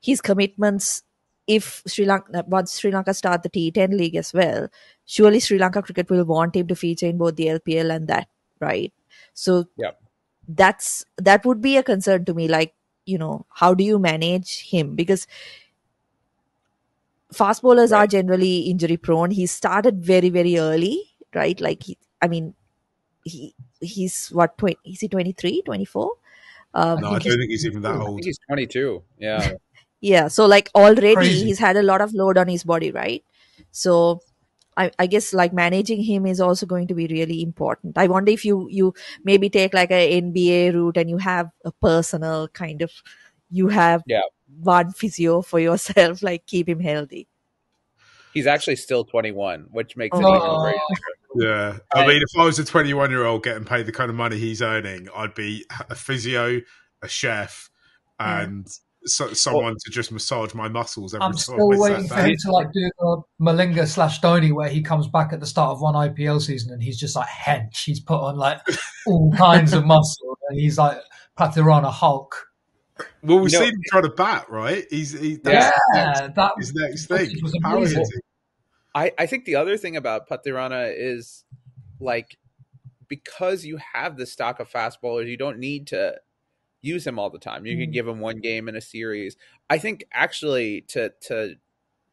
his commitments if Sri Lanka once Sri Lanka start the T10 league as well, surely Sri Lanka cricket will want him to feature in both the LPL and that, right? So yeah, that's that would be a concern to me. Like you know, how do you manage him because fast bowlers right. are generally injury prone. He started very very early, right? Like he, I mean, he he's what 20 is he 23 24 um, no, I, I don't think he's even that old. he's 22. Yeah. yeah so like already Crazy. he's had a lot of load on his body right so I, I guess like managing him is also going to be really important i wonder if you you maybe take like a nba route and you have a personal kind of you have yeah one physio for yourself like keep him healthy he's actually still 21 which makes it oh. even yeah i mean if i was a 21 year old getting paid the kind of money he's earning i'd be a physio a chef mm. and yeah so, someone well, to just massage my muscles. Every I'm still waiting for him to like do the Malinga slash Dhoni where he comes back at the start of one IPL season and he's just like hench. He's put on like all kinds of muscle and he's like Pathirana Hulk. Well, we've seen him try to bat, right? He's he, yeah, next, that his next thing. I, I think the other thing about Pathirana is like because you have the stock of fast bowlers, you don't need to use him all the time. You mm. can give him one game in a series. I think actually to to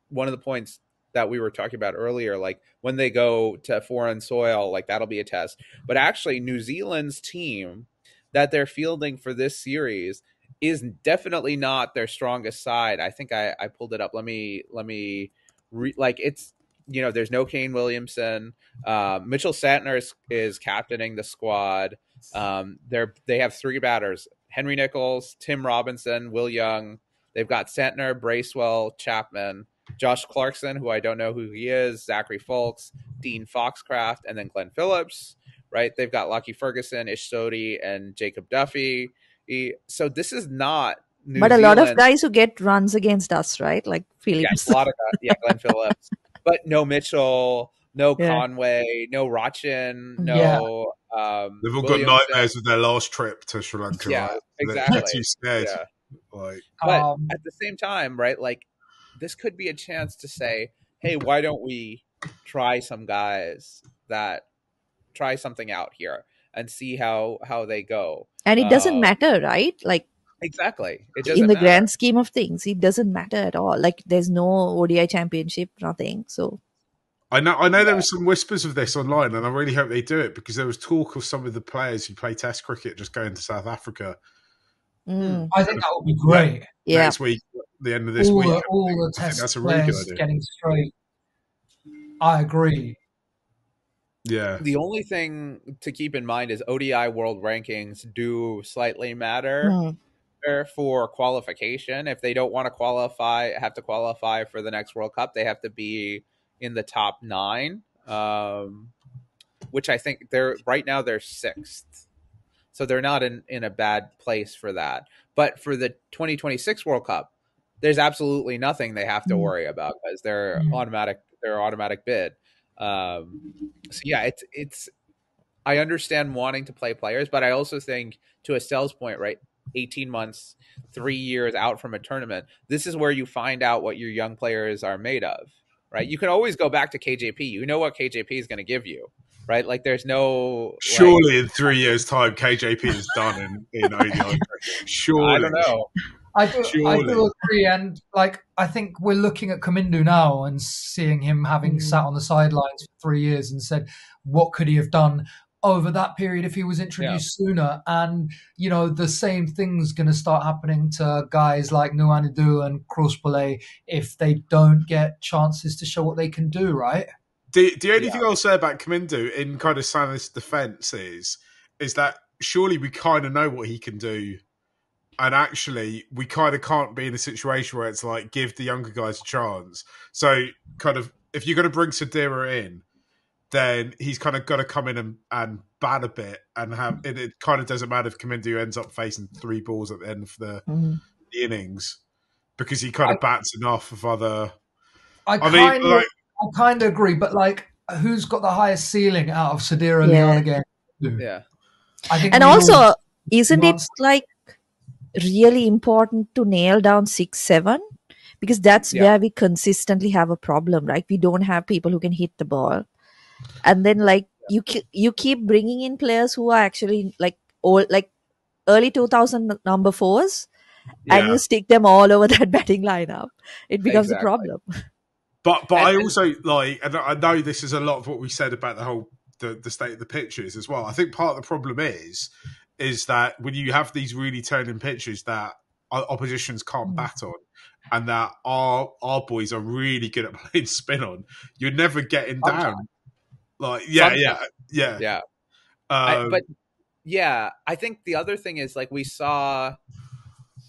one of the points that we were talking about earlier, like when they go to foreign soil, like that'll be a test. But actually, New Zealand's team that they're fielding for this series is definitely not their strongest side. I think I, I pulled it up. Let me let me re, like it's you know there's no Kane Williamson. Uh, Mitchell Santner is, is captaining the squad. Um, they're they have three batters: Henry Nicholls, Tim Robinson, Will Young. They've got Santner, Bracewell, Chapman, Josh Clarkson, who I don't know who he is, Zachary Foulkes, Dean Foxcroft, and then Glenn Phillips. Right? They've got Lockie Ferguson, Ish Sodhi, and Jacob Duffy. So this is not New but a lot of guys who get runs against us, right? Like Phillips. Yeah, a lot of guys. Yeah, Glenn Phillips. But no Mitchell, no yeah. Conway, no Rachin, no. Yeah. Um, They've all got nightmares with their last trip to Sri Lanka. Yeah, right? exactly. They're too scared. Yeah. Like, but um, at the same time, right? Like, this could be a chance to say, "Hey, why don't we try some guys that try something out here and see how how they go?" And it doesn't uh, matter, right? Like Exactly. in the matter. grand scheme of things, it doesn't matter at all. Like there's no ODI championship, nothing. So I know I know yeah. there was some whispers of this online, and I really hope they do it because there was talk of some of the players who play Test cricket just going to South Africa. Mm. I think that would be great. Yeah. Next week, the end of this all week, the, all the Test that's a really good idea. getting straight. I agree. Yeah. The only thing to keep in mind is ODI world rankings do slightly matter. Mm. There for qualification. If they don't want to qualify, have to qualify for the next World Cup, they have to be in the top nine. Um, which I think they're right now they're sixth, so they're not in in a bad place for that. But for the 2026 World Cup, there's absolutely nothing they have to Mm. worry about because they're Mm. automatic. They're automatic bid. Um, so yeah, it's it's. I understand wanting to play players, but I also think to Estelle's point, right? 18 months, three years out from a tournament. This is where you find out what your young players are made of, right? You can always go back to KJP. You know what KJP is going to give you, right? Like there's no. like- Surely in three years' time, KJP is done in, in ODI. Surely. I don't know. I do, I do agree, and like I think we're looking at Kamindu now and seeing him having Mm. sat on the sidelines for three years and said, what could he have done over that period if he was introduced sooner? And you know, the same thing's going to start happening to guys like Nuwanidu and Crosspole if they don't get chances to show what they can do, right? The, the only Yeah. thing I'll say about Kamindu in kind of Sanis' defense is, is that surely we kind of know what he can do. And actually, we kind of can't be in a situation where it's like give the younger guys a chance. So, kind of, if you're going to bring Sadeera in, then he's kind of got to come in and, and bat a bit and have. It, it kind of doesn't matter if Kamindu ends up facing three balls at the end of the, Mhm. the innings because he kind of bats enough of other. I, I kind mean, of, like, I kind of agree, but like, who's got the highest ceiling out of Sadeera Yeah. Leon again? Yeah. I think And we all- also, isn't it like really important to nail down six, seven? Because that's Yeah. where we consistently have a problem, right? We don't have people who can hit the ball. And then, like, you, ke- you keep bringing in players who are actually like old, like early 2000 number fours, and you stick them all over that batting lineup. It becomes Exactly. a problem. But but And- I also like, and I know this is a lot of what we said about the whole the, the state of the pitches as well. I think part of the problem is is that when you have these really turning pitches that oppositions can't Mm. bat on, and that our our boys are really good at playing spin on, you're never getting down. Like yeah, yeah, Sometimes. yeah. Yeah. I, Um, but yeah, I think the other thing is like we saw,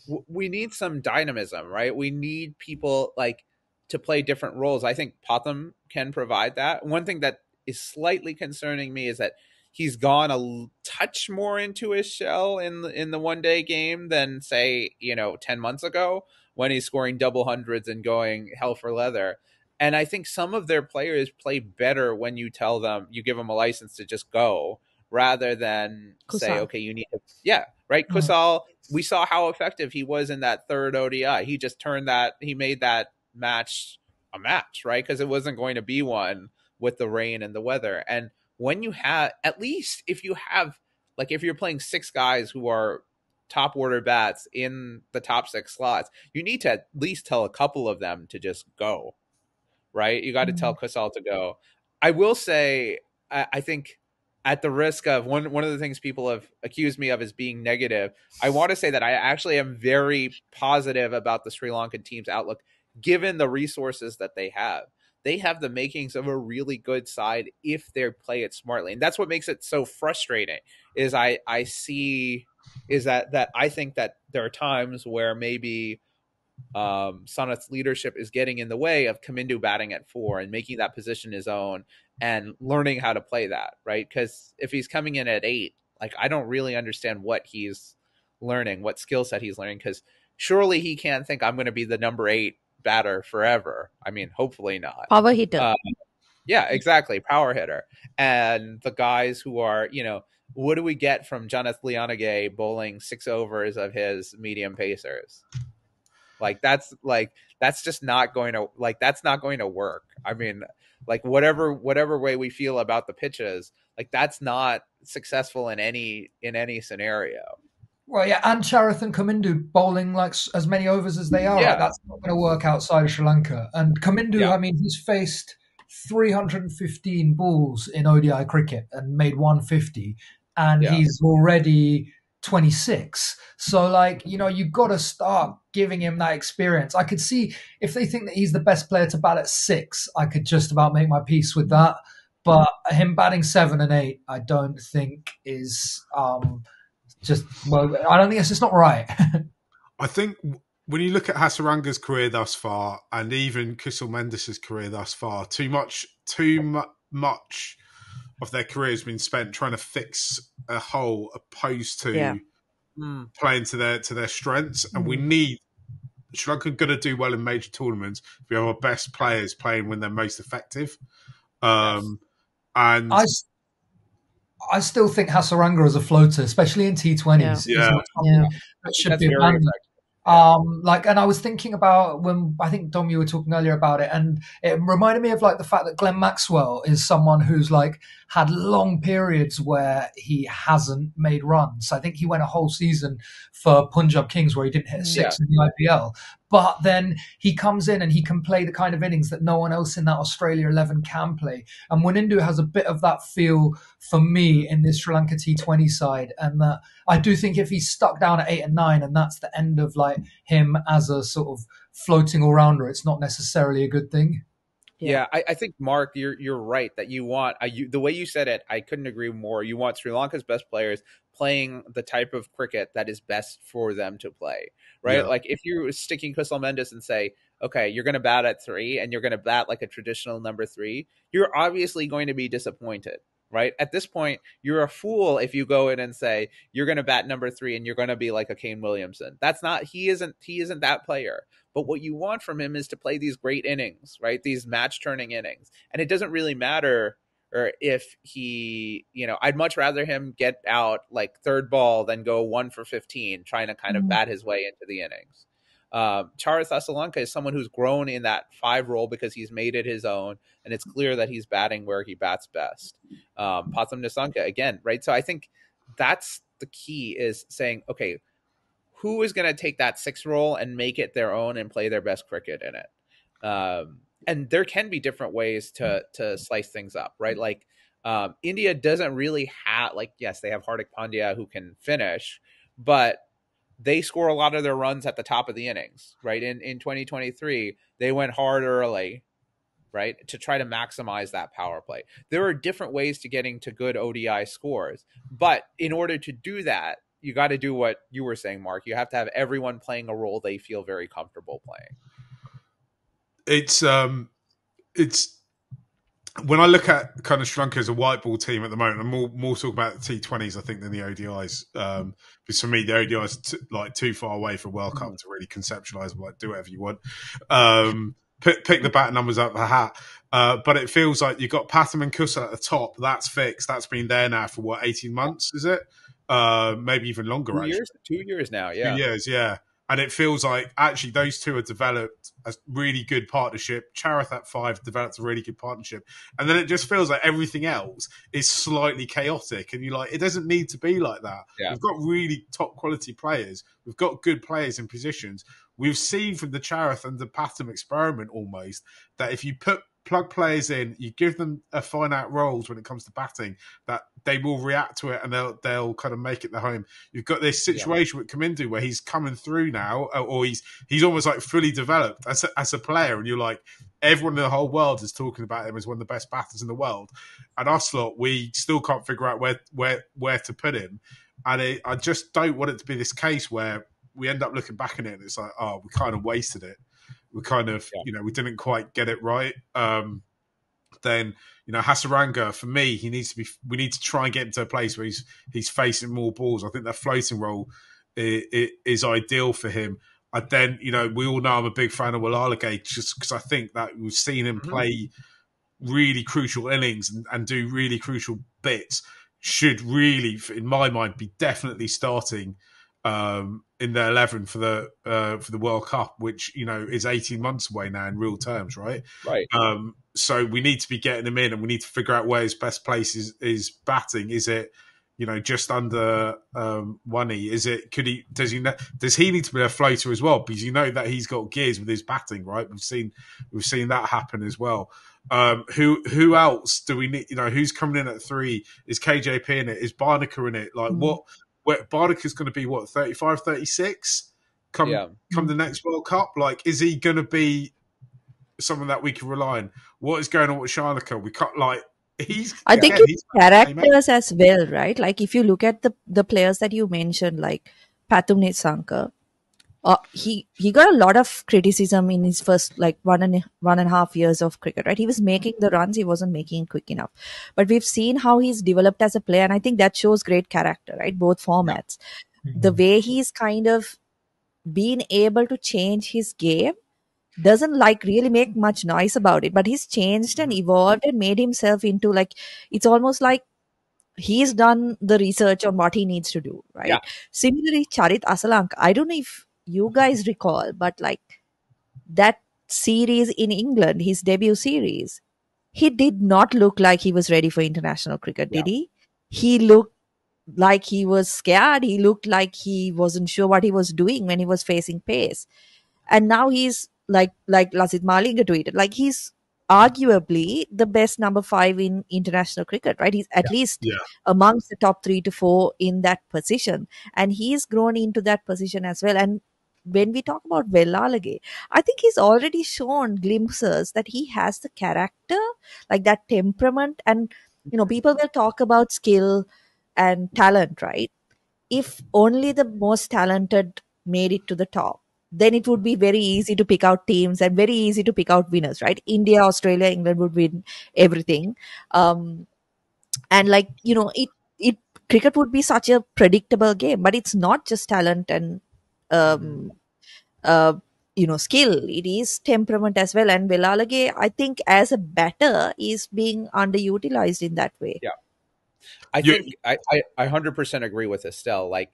w- we need some dynamism, right? We need people like to play different roles. I think Pathum can provide that. One thing that is slightly concerning me is that he's gone a l- touch more into his shell in in the one day game than say you know ten months ago when he's scoring double hundreds and going hell for leather. And I think some of their players play better when you tell them you give them a license to just go rather than say, okay, you need to, yeah, right. Mhm. Kusal, we saw how effective he was in that third ODI. He just turned that, he made that match a match, right? Because it wasn't going to be one with the rain and the weather. And when you have, at least if you have, like, if you're playing six guys who are top order bats in the top six slots, you need to at least tell a couple of them to just go, right? You got to tell mm-hmm. Kusal to go. I will say, I, I think at the risk of one one of the things people have accused me of is being negative, I want to say that I actually am very positive about the Sri Lankan team's outlook, given the resources that they have. They have the makings of a really good side if they play it smartly, and that's what makes it so frustrating. Is I I see is that that I think that there are times where maybe um, Sanath's leadership is getting in the way of Kamindu batting at four and making that position his own and learning how to play that, right? Because if he's coming in at eight, like I don't really understand what he's learning, what skill set he's learning, because surely he can't think I'm going to be the number eight batter forever. I mean, hopefully not. Power hitter. Uh, Yeah, exactly. Power hitter. And the guys who are, you know, what do we get from Janith Liyanage bowling six overs of his medium pacers? Like that's like that's just not going to like that's not going to work. I mean, like whatever whatever way we feel about the pitches, like that's not successful in any in any scenario. Well, yeah, and Charith and Kamindu bowling like as many overs as they are. Yeah. Like, that's not going to work outside of Sri Lanka. And Kamindu, Yeah. I mean, he's faced 315 balls in ODI cricket and made 150, and Yeah. he's already 26. So, like, you know, you've got to start giving him that experience. I could see if they think that he's the best player to bat at six, I could just about make my peace with that. But him batting seven and eight, I don't think is um, just well. I don't think it's just not right. I think when you look at Hasaranga's career thus far, and even Kusal Mendis' career thus far, too much, too mu- much of their career has been spent trying to fix a hole, opposed to Yeah. Mm. playing to their to their strengths. And we need Sri Lanka going to do well in major tournaments. if We have our best players playing when they're most effective. Um, and I still think Hasaranga is a floater, especially in T20s. Yeah. is Yeah. that should That's be very abandoned. Um, like, and I was thinking about when I think Dom, you were talking earlier about it, and it reminded me of like the fact that Glenn Maxwell is someone who's like had long periods where he hasn't made runs. I think he went a whole season for Punjab Kings where he didn't hit a six in the IPL, but then he comes in and he can play the kind of innings that no one else in that Australia 11 can play. And Wanindu has a bit of that feel for me in this Sri Lanka T20 side, and that I do think if he's stuck down at eight and nine, and that's the end of like him as a sort of floating all rounder, it's not necessarily a good thing. Yeah, I, I think Mark, you're you're right that you want I, you, the way you said it. I couldn't agree more. You want Sri Lanka's best players playing the type of cricket that is best for them to play, right? Yeah. Like if you're sticking Kusal Mendis and say, okay, you're going to bat at three and you're going to bat like a traditional number three, you're obviously going to be disappointed. Right at this point, you're a fool if you go in and say you're going to bat number three and you're going to be like a Kane Williamson. That's not he isn't he isn't that player. But what you want from him is to play these great innings, right? These match turning innings. And it doesn't really matter or if he, you know, I'd much rather him get out like third ball than go one for 15, trying to kind of Mhm. bat his way into the innings. Um, Charith Asalanka is someone who's grown in that five role because he's made it his own, and it's clear that he's batting where he bats best. Um, Pathum Nissanka, again, right? So I think that's the key is saying, okay, who is going to take that six role and make it their own and play their best cricket in it? Um, and there can be different ways to to slice things up, right? Like um, India doesn't really have like yes, they have Hardik Pandya who can finish, but they score a lot of their runs at the top of the innings, right? In in 2023, they went hard early, right, to try to maximize that power play. There are different ways to getting to good ODI scores, but in order to do that, you got to do what you were saying, Mark. You have to have everyone playing a role they feel very comfortable playing. it's um it's when I look at kind of Sri Lanka as a white ball team at the moment, I'm more more talking about the T20s, I think, than the ODIs. Um, because for me, the ODIs t- like too far away from World Cup to really conceptualize. Like, do whatever you want. Um, pick, pick the bat numbers out of the hat. Uh, but it feels like you've got Pathum and Kusal at the top. That's fixed. That's been there now for what 18 months, is it? Uh, maybe even longer. Two actually. years, two years now, yeah. Two years, yeah. And it feels like actually those two have developed a really good partnership. Charith at five developed a really good partnership. And then it just feels like everything else is slightly chaotic. And you're like, it doesn't need to be like that. Yeah. We've got really top quality players. We've got good players in positions. We've seen from the Charith and the Pathum experiment almost that if you put plug players in, you give them a finite roles when it comes to batting, that they will react to it and they'll they'll kind of make it their home. You've got this situation with Kamindu where he's coming through now, or he's he's almost like fully developed as a, as a player, and you're like everyone in the whole world is talking about him as one of the best batters in the world, and us lot we still can't figure out where where where to put him, and it, I just don't want it to be this case where we end up looking back at it and it's like oh we kind of wasted it, we kind of Yeah. you know we didn't quite get it right. Um, then you know Hasaranga for me he needs to be we need to try and get him to a place where he's he's facing more balls. I think that floating role is, is ideal for him. I then you know we all know I'm a big fan of Wellalage just because I think that we've seen him Mhm. play really crucial innings and, and do really crucial bits. Should really, in my mind, be definitely starting um, in the eleven for the uh, for the World Cup, which you know is eighteen months away now in real terms, right? Right. Um, so we need to be getting him in, and we need to figure out where his best place is, is batting. Is it, you know, just under um, one e? Is it? Could he? Does he? Does he need to be a floater as well? Because you know that he's got gears with his batting, right? We've seen we've seen that happen as well. Um, who who else do we need? You know, who's coming in at three? Is KJP in it? Is Bhanuka in it? Like Mhm. what? Where Bhanuka's going to be what 35, 36? Come Yeah. come the next World Cup? Like, is he going to be someone that we can rely on? What is going on with Sharlaka? We can't like he's. I think again, it's he's- characters as well, right? Like if you look at the the players that you mentioned, like Pathum Nissanka, uh, he he got a lot of criticism in his first like one and one and a half years of cricket. Right, he was making the runs, he wasn't making quick enough. But we've seen how he's developed as a player, and I think that shows great character. Right, both formats. The way he's kind of been able to change his game doesn't like really make much noise about it but he's changed and evolved and made himself into like it's almost like he's done the research on what he needs to do right Yeah. similarly Charith Asalanka i don't know if you guys recall but like that series in england his debut series he did not look like he was ready for international cricket did he he looked like he was scared he looked like he wasn't sure what he was doing when he was facing pace and now he's like like Lasith Malinga tweeted, like he's arguably the best number five in international cricket, right? He's at least Yeah. amongst the top three to four in that position, and he's grown into that position as well. And when we talk about Wellalage, I think he's already shown glimpses that he has the character, like that temperament, and you know, people will talk about skill and talent, right? If only the most talented made it to the top then it would be very easy to pick out teams and very easy to pick out winners, right? India, Australia, England would win everything. Um, and like, you know, it, it, cricket would be such a predictable game, but it's not just talent and, um, uh, you know, skill. It is temperament as well. And Wellalage, I think as a batter is being underutilized in that way. Yeah. I You- think I, I, I 100% agree with Estelle. Like,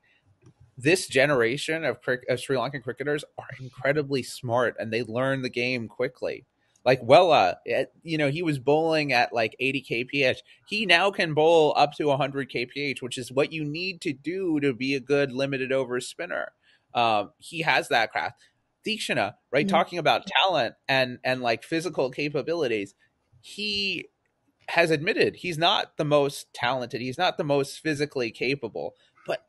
this generation of, of Sri Lankan cricketers are incredibly smart and they learn the game quickly. Like Wella, eh, you know, he was bowling at like 80 kph. He now can bowl up to 100 kph, which is what you need to do to be a good limited over spinner. Um, he has that craft. Theekshana, right? Mhm. Talking about talent and and like physical capabilities, he has admitted he's not the most talented. He's not the most physically capable, but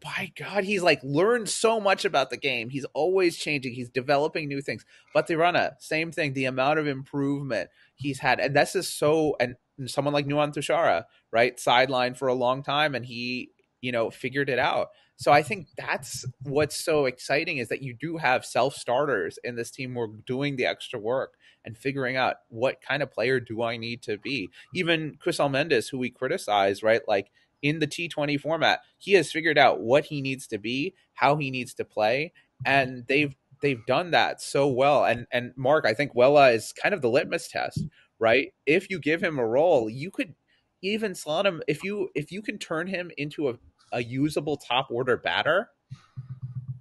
by God, he's like learned so much about the game. He's always changing. He's developing new things. Pathirana, same thing. The amount of improvement he's had, and this is so. And someone like Nuwan Thushara, right, sidelined for a long time, and he, you know, figured it out. So I think that's what's so exciting is that you do have self starters in this team who are doing the extra work and figuring out what kind of player do I need to be. Even Kusal Mendis, who we criticize, right, like in the T20 format, he has figured out what he needs to be, how he needs to play, and they've they've done that so well. And and Mark, I think Wella is kind of the litmus test, right? If you give him a role, you could even slot him if you if you can turn him into a, a usable top order batter,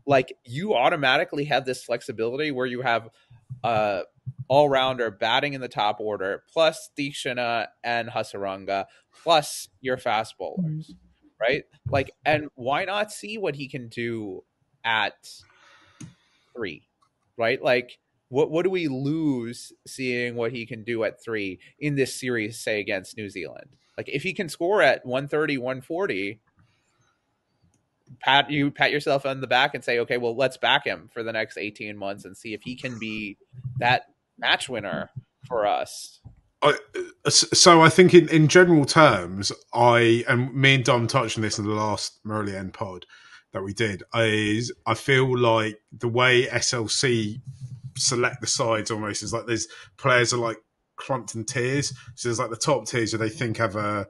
like you automatically have this flexibility where you have uh all rounder batting in the top order, plus Theekshana and Hasaranga, plus your fast bowlers, right? Like, and why not see what he can do at three, right? Like, what what do we lose seeing what he can do at three in this series, say against New Zealand? Like, if he can score at 130, 140, pat you pat yourself on the back and say, okay, well, let's back him for the next 18 months and see if he can be that match winner for us. I, uh, so I think in, in general terms, I and me and Dom touched on this in the last Murali End pod that we did. Is I feel like the way SLC select the sides almost is like there's players are like clumped in tiers. So there's like the top tiers where they think have a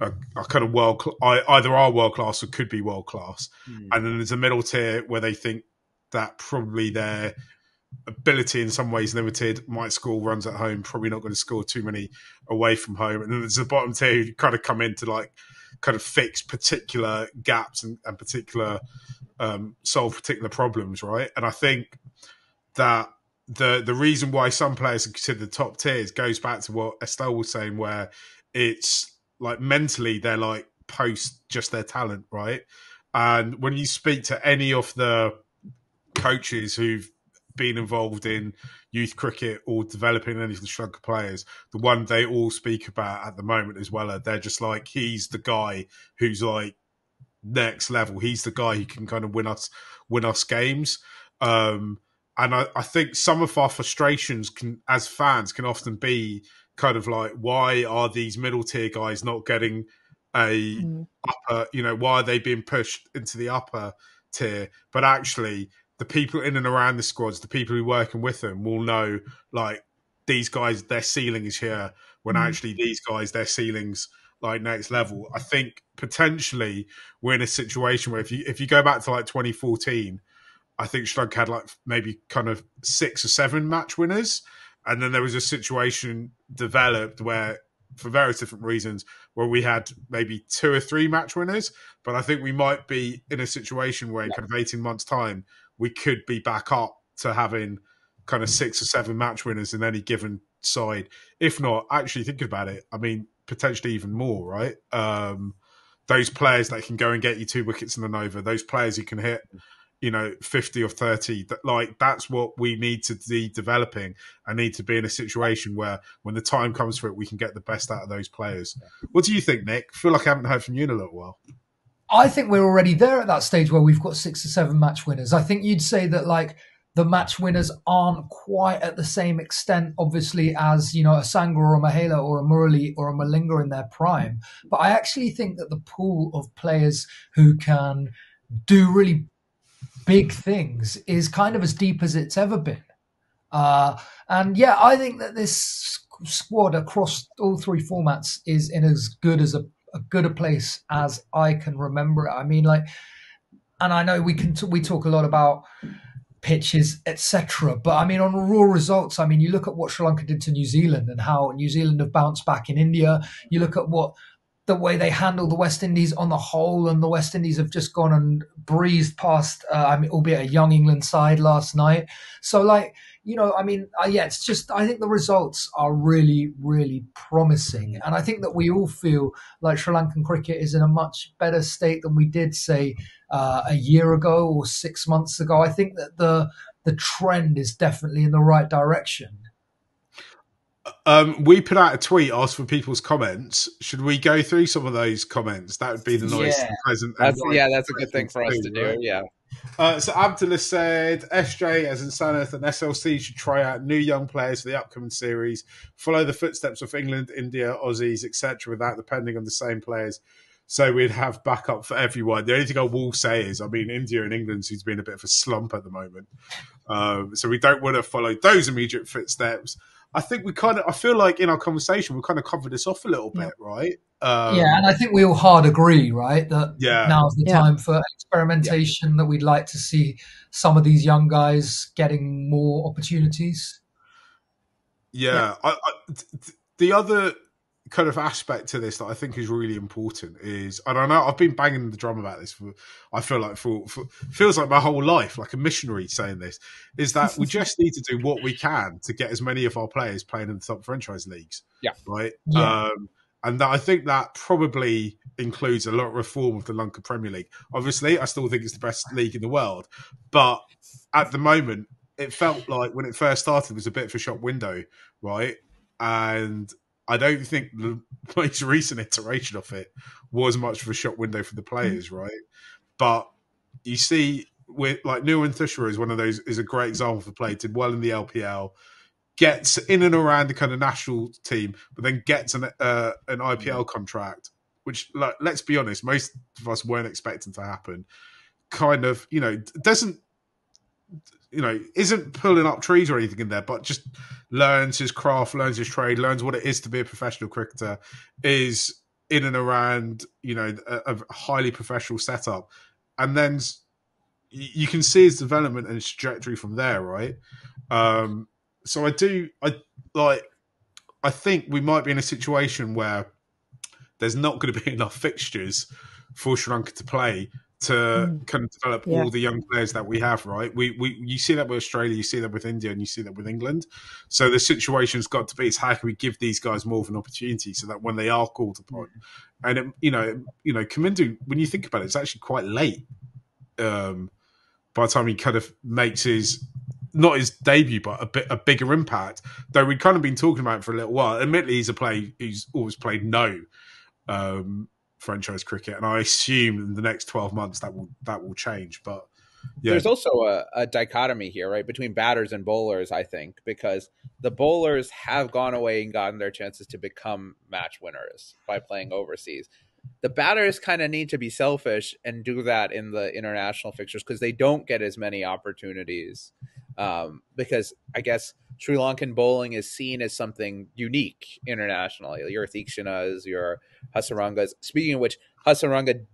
a, a kind of world cl- either are world class or could be world class, and then there's a middle tier where they think that probably their ability in some ways limited, might score runs at home, probably not going to score too many away from home. And then there's the bottom tier who kind of come in to like kind of fix particular gaps and, and particular um, solve particular problems, right? And I think that the the reason why some players are considered top tiers goes back to what Estelle was saying, where it's like mentally they're like post just their talent, right? And when you speak to any of the coaches who've been involved in youth cricket or developing any of the stronger players, the one they all speak about at the moment as well, they're just like he's the guy who's like next level. He's the guy who can kind of win us win us games. Um, and I, I think some of our frustrations can, as fans, can often be kind of like, why are these middle tier guys not getting a upper? You know, why are they being pushed into the upper tier? But actually, the people in and around the squads, the people who are working with them, will know like these guys, their ceiling is here. When Mm. actually these guys, their ceilings like next level. I think potentially we're in a situation where if you if you go back to like 2014, I think Schlug had like maybe kind of six or seven match winners, and then there was a situation developed where, for various different reasons, where we had maybe two or three match winners. But I think we might be in a situation where in kind of 18 months' time we could be back up to having kind of six or seven match winners in any given side. If not, actually thinking about it, I mean potentially even more, right? Um, those players that can go and get you two wickets in the Nova, those players who can hit, you know, 50 or 30, that, like that's what we need to be developing and need to be in a situation where when the time comes for it, we can get the best out of those players. What do you think, Nick? I feel like I haven't heard from you in a little while. I think we're already there at that stage where we've got six or seven match winners. I think you'd say that like the match winners aren't quite at the same extent, obviously, as you know a Sanga or a Mahela or a Murali or a Malinga in their prime. But I actually think that the pool of players who can do really big things is kind of as deep as it's ever been. Uh, and yeah, I think that this squad across all three formats is in as good as a, a good a place as I can remember it. I mean, like, and I know we can t- we talk a lot about pitches, etc. But I mean, on raw results, I mean, you look at what Sri Lanka did to New Zealand and how New Zealand have bounced back in India. You look at what the way they handle the West Indies on the whole, and the West Indies have just gone and breezed past, uh, I mean, albeit a young England side last night. So, like, you know, I mean, uh, yeah, it's just, I think the results are really, really promising. And I think that we all feel like Sri Lankan cricket is in a much better state than we did, say, uh, a year ago or six months ago. I think that the, the trend is definitely in the right direction. Um, we put out a tweet, asked for people's comments. Should we go through some of those comments? That would be the nice Yeah. and That's yeah, that's a good thing for us to do. right? Yeah. Uh, so Abdullah said SJ as in Sanath and SLC should try out new young players for the upcoming series, follow the footsteps of England, India, Aussies, etc., without depending on the same players. So we'd have backup for everyone. The only thing I will say is, I mean, India and England seems to be in a bit of a slump at the moment, um, so we don't want to follow those immediate footsteps. I think we kind of, I feel like in our conversation we kind of covered this off a little bit, right? Um, yeah, and I think we all hard agree, right, that Yeah. now's the Yeah. time for experimentation, that we'd like to see some of these young guys getting more opportunities. Yeah, I, I, th- th- the other kind of aspect to this that I think is really important is, and I know I've been banging the drum about this for, I feel like for, for feels like my whole life, like a missionary saying this, is that we just need to do what we can to get as many of our players playing in the top franchise leagues. Yeah. right. Yeah. Um, and that, I think that probably includes a lot of reform of the Lanka Premier League. Obviously, I still think it's the best league in the world, but at the moment, it felt like when it first started, it was a bit of a shop window, right? And I don't think the most recent iteration of it was much of a shop window for the players, right? But you see, with like Nuwan Thushara is one of those is a great example for play. Did well in the LPL, gets in and around the kind of national team, but then gets an uh, an IPL contract, which like let's be honest, most of us weren't expecting to happen. Kind of, you know, doesn't you know, isn't pulling up trees or anything in there, but just learns his craft, learns his trade, learns what it is to be a professional cricketer, is in and around, you know, a, a highly professional setup. And then you can see his development and his trajectory from there, right? Um, so I do, I like, I think we might be in a situation where there's not going to be enough fixtures for Sri Lanka to play to Mm. kind of develop Yeah. all the young players that we have, right? We we you see that with Australia, you see that with India, and you see that with England. So the situation's got to be is how can we give these guys more of an opportunity so that when they are called upon, and it, you know, you know, Kamindu, when you think about it, it's actually quite late. Um, by the time he kind of makes his not his debut, but a bit a bigger impact. Though we'd kind of been talking about it for a little while. Admittedly, he's a play who's always played no um, franchise cricket, and I assume in the next twelve months that will that will change. But yeah, There's also a, a dichotomy here, right, between batters and bowlers, I think, because the bowlers have gone away and gotten their chances to become match winners by playing overseas. the batters kind of need to be selfish and do that in the international fixtures because they don't get as many opportunities. Um, because I guess Sri Lankan bowling is seen as something unique internationally. Your Theekshanas, your Hasarangas. Speaking of which, Hasaranga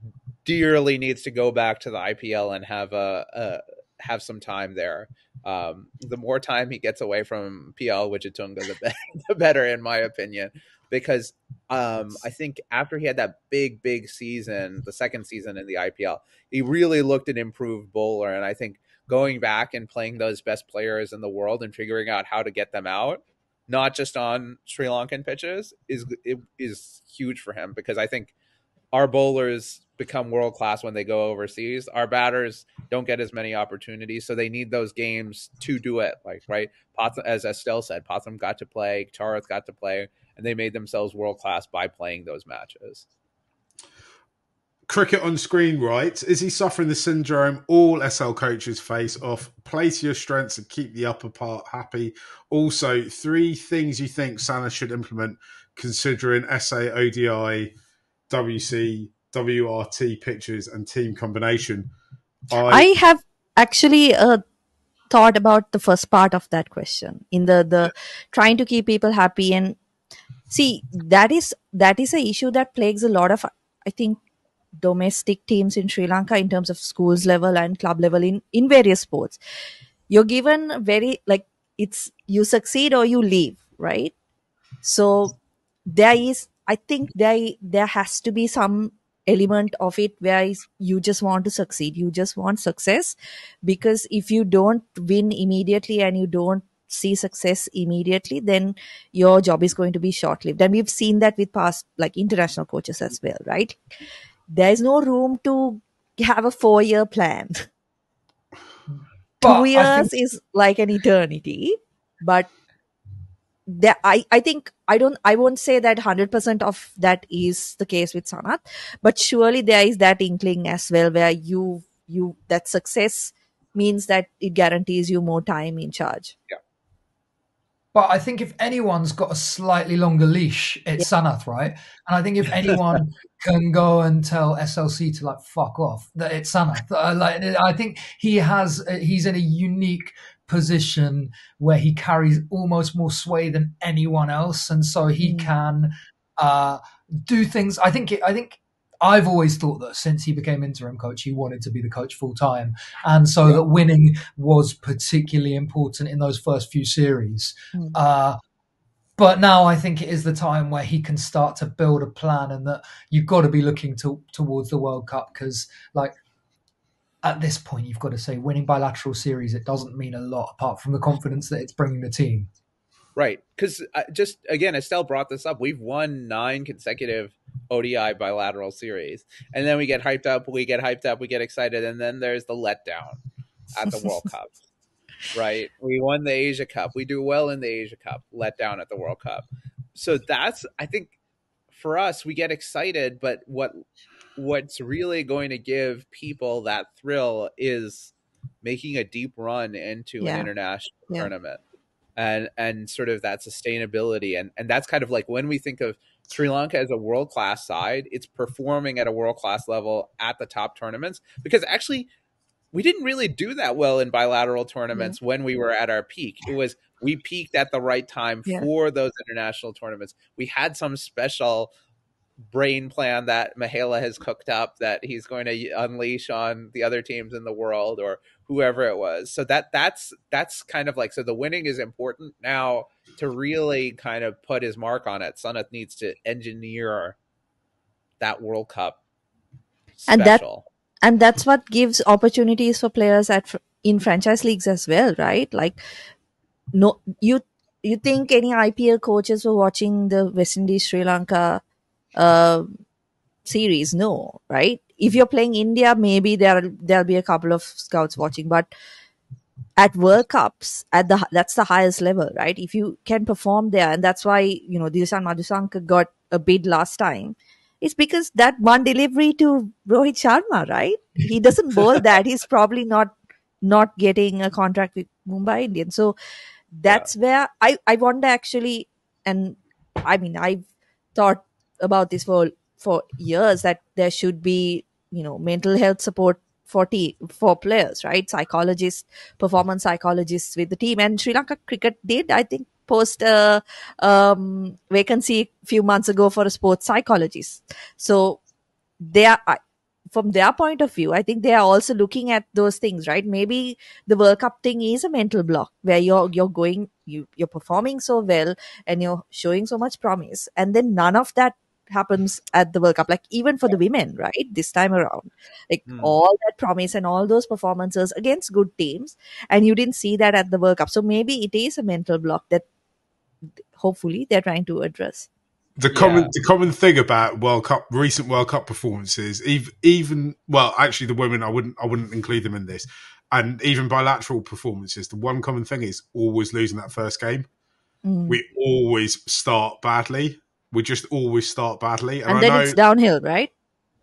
dearly needs to go back to the IPL and have a, a have some time there. Um, the more time he gets away from PL Wichitunga, the, be- the better, in my opinion. Because um, I think after he had that big, big season, the second season in the IPL, he really looked an improved bowler. And I think going back and playing those best players in the world and figuring out how to get them out, not just on Sri Lankan pitches, is is huge for him because I think our bowlers become world class when they go overseas. Our batters don't get as many opportunities, so they need those games to do it. Like right, as Estelle said, Pathum got to play, Charith got to play, and they made themselves world class by playing those matches. Cricket on screen writes, is he suffering the syndrome all SL coaches face off? Play to your strengths and keep the upper part happy. Also, three things you think Sanath should implement considering SA, ODI, WC, WRT pitches and team combination. I, I have actually uh, thought about the first part of that question in the the trying to keep people happy and see that is that is a issue that plagues a lot of I think domestic teams in Sri Lanka in terms of schools level and club level in in various sports. You're given very like it's you succeed or you leave, right? So there is I think there there has to be some element of it where you just want to succeed you just want success because if you don't win immediately and you don't see success immediately then your job is going to be short lived and we've seen that with past like international coaches as well right there's no room to have a four year plan but two years think- is like an eternity but that I, I think I don't I won't say that 100% of that is the case with Sanath but surely there is that inkling as well where you you that success means that it guarantees you more time in charge. Yeah but I think if anyone's got a slightly longer leash, it's yeah. Sanath, right? And I think if anyone can go and tell SLC to like fuck off, that it's Sanath. Uh, like I think he has, uh, he's in a unique position where he carries almost more sway than anyone else, and so he mm. can uh, do things. I think. I think. I've always thought that since he became interim coach, he wanted to be the coach full time, and so yeah. that winning was particularly important in those first few series. Mm. Uh, but now I think it is the time where he can start to build a plan, and that you've got to be looking to, towards the World Cup because, like, at this point, you've got to say winning bilateral series, it doesn't mean a lot apart from the confidence that it's bringing the team. Right. Because uh, just again, Estelle brought this up. We've won nine consecutive ODI bilateral series. And then we get hyped up, we get hyped up, we get excited. And then there's the letdown at the World Cup. Right. We won the Asia Cup. We do well in the Asia Cup, let down at the World Cup. So that's, I think, for us, we get excited, but what what's really going to give people that thrill is making a deep run into yeah. an international yeah. tournament and and sort of that sustainability and and that's kind of like when we think of Sri Lanka as a world class side, it's performing at a world class level at the top tournaments because actually we didn't really do that well in bilateral tournaments when we were at our peak. It was we peaked at the right time yeah. for those international tournaments. We had some special brain plan that Mahela has cooked up that he's going to unleash on the other teams in the world or whoever it was. So that that's that's kind of like so the winning is important now to really kind of put his mark on it. Sanath needs to engineer that World Cup special. and that and that's what gives opportunities for players at in franchise leagues as well, right? Like no you you think any IPL coaches were watching the West Indies Sri Lanka uh, series. No, right? If you're playing India, maybe there there'll be a couple of scouts watching, but at World Cups, at the that's the highest level, right? If you can perform there, and that's why you know Dilshan Madushanka got a bid last time. It's because that one delivery to Rohit Sharma, right? He doesn't bowl that. He's probably not not getting a contract with Mumbai Indians. So that's yeah. where I I wonder actually, and I mean I've thought about this for for years that there should be you know mental health support for te- for players, right? Psychologists, performance psychologists with the team, and Sri Lanka cricket did, I think, post a um, vacancy a few months ago for a sports psychologist. So they are. From their point of view, I think they are also looking at those things, right? Maybe the World Cup thing is a mental block where you're you're going, you you're performing so well and you're showing so much promise, and then none of that happens at the World Cup. Like even for the women, right? This time around, like Hmm. all that promise and all those performances against good teams, and you didn't see that at the World Cup. So maybe it is a mental block that hopefully they're trying to address. the common Yeah. the common thing about World Cup recent World Cup performances, even even well, actually the women I wouldn't I wouldn't include them in this, and even bilateral performances. The one common thing is always losing that first game. Mm. We always start badly. We just always start badly, and, and I then know it's downhill, right?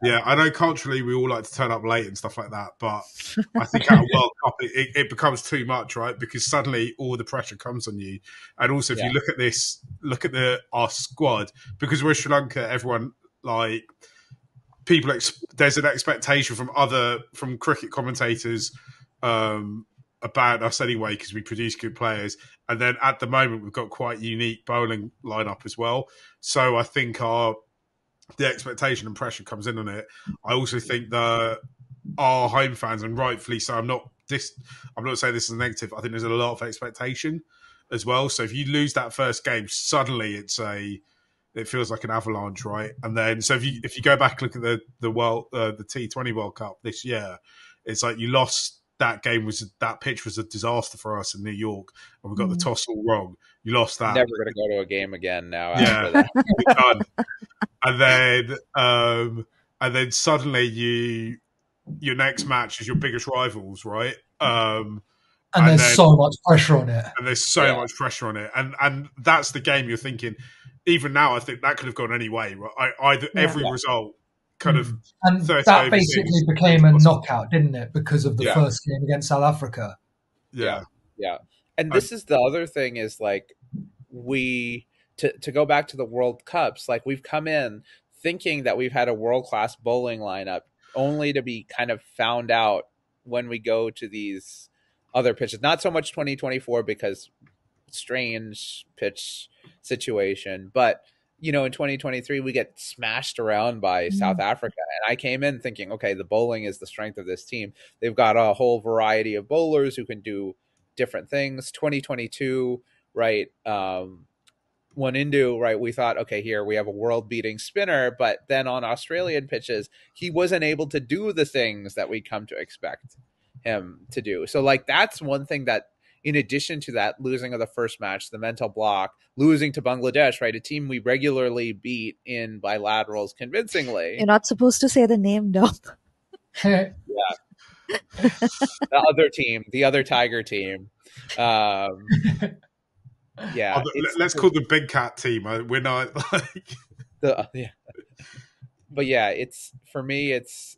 Yeah, I know culturally we all like to turn up late and stuff like that, but I think at a World Cup it, it, it becomes too much, right? Because suddenly all the pressure comes on you, and also if Yeah. you look at this, look at the our squad because we're Sri Lanka. Everyone like people. Ex- there's an expectation from other from cricket commentators um, about us anyway because we produce good players, and then at the moment we've got quite unique bowling lineup as well. So I think our the expectation and pressure comes in on it. I also think that our home fans, and rightfully so, I'm not this. I'm not saying this is a negative. I think there's a lot of expectation as well. So if you lose that first game, suddenly it's a it feels like an avalanche, right? And then so if you if you go back look at the the world uh, the T20 World Cup this year, it's like you lost that game was that pitch was a disaster for us in New York, and we got the Mhm. toss all wrong. You lost that Never going to go to a game again now. Yeah. After that. you're done. and then um and then suddenly you your next match is your biggest rivals, right? Um and, And there's then- so much pressure on it. and there's so Yeah. much pressure on it. And and that's the game you're thinking, even now I think that could have gone any way. Right? I, either Yeah. every result kind of mm. And that basically six. became a knockout, didn't it? Because of the Yeah. first game against South Africa. yeah. Yeah. And I- this is the other thing is like we to to go back to the World Cups, like we've come in thinking that we've had a world class bowling lineup only to be kind of found out when we go to these other pitches. Not so much 2024 because strange pitch situation, but you know, in 2023 we get smashed around by South Africa and I came in thinking, okay, the bowling is the strength of this team. They've got a whole variety of bowlers who can do different things. 2022, right? Um, Wanindu, right? We thought, okay, here we have a world beating spinner, but then on Australian pitches, he wasn't able to do the things that we come to expect him to do. So, like, that's one thing that, in addition to that losing of the first match, the mental block, losing to Bangladesh, right? A team we regularly beat in bilaterals convincingly. You're not supposed to say the name, Dom. the other team, the other Tiger team. Um, yeah, Oh, let's call the Big Cat team. uh, We're not like the yeah but yeah it's for me it's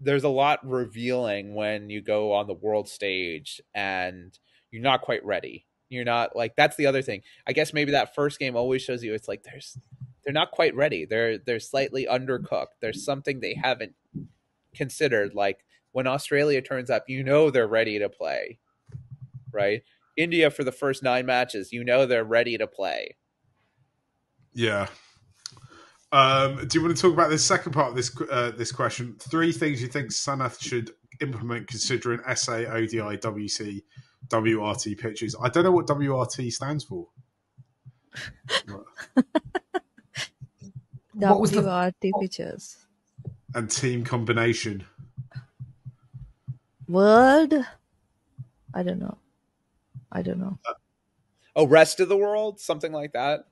there's a lot revealing when you go on the world stage and you're not quite ready. You're not like that's the other thing. I guess maybe that first game always shows you it's like there's they're not quite ready. They're they're slightly undercooked. There's something they haven't considered like when australia turns up you know they're ready to play right? India for the first nine matches you know they're ready to play. Yeah. Um, do you want to talk about the second part of this uh, this question? Three things you think Sanath should implement considering SA, ODI, WC, WRT pitches. I don't know what WRT stands for. What was the- WRT pictures. And team combination. World. I don't know. I don't know. oh rest of the world something like that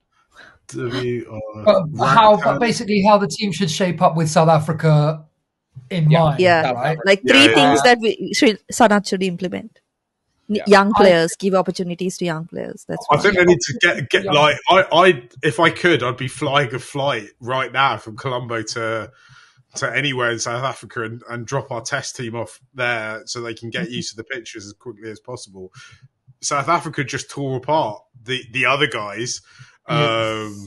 W. But Uh, how? But basically, how the team should shape up with South Africa in Yeah. mind. Yeah. Right. Like three yeah, things yeah. that we should Sanath should implement. N- Yeah. Young I- players, give opportunities to young players. That's I think they need to get get Yeah. like I, I if I could I'd be flying a flight right now from Colombo to to anywhere in South Africa and, and drop our test team off there so they can get used to the pitches as quickly as possible. South Africa just tore apart the the other guys. Um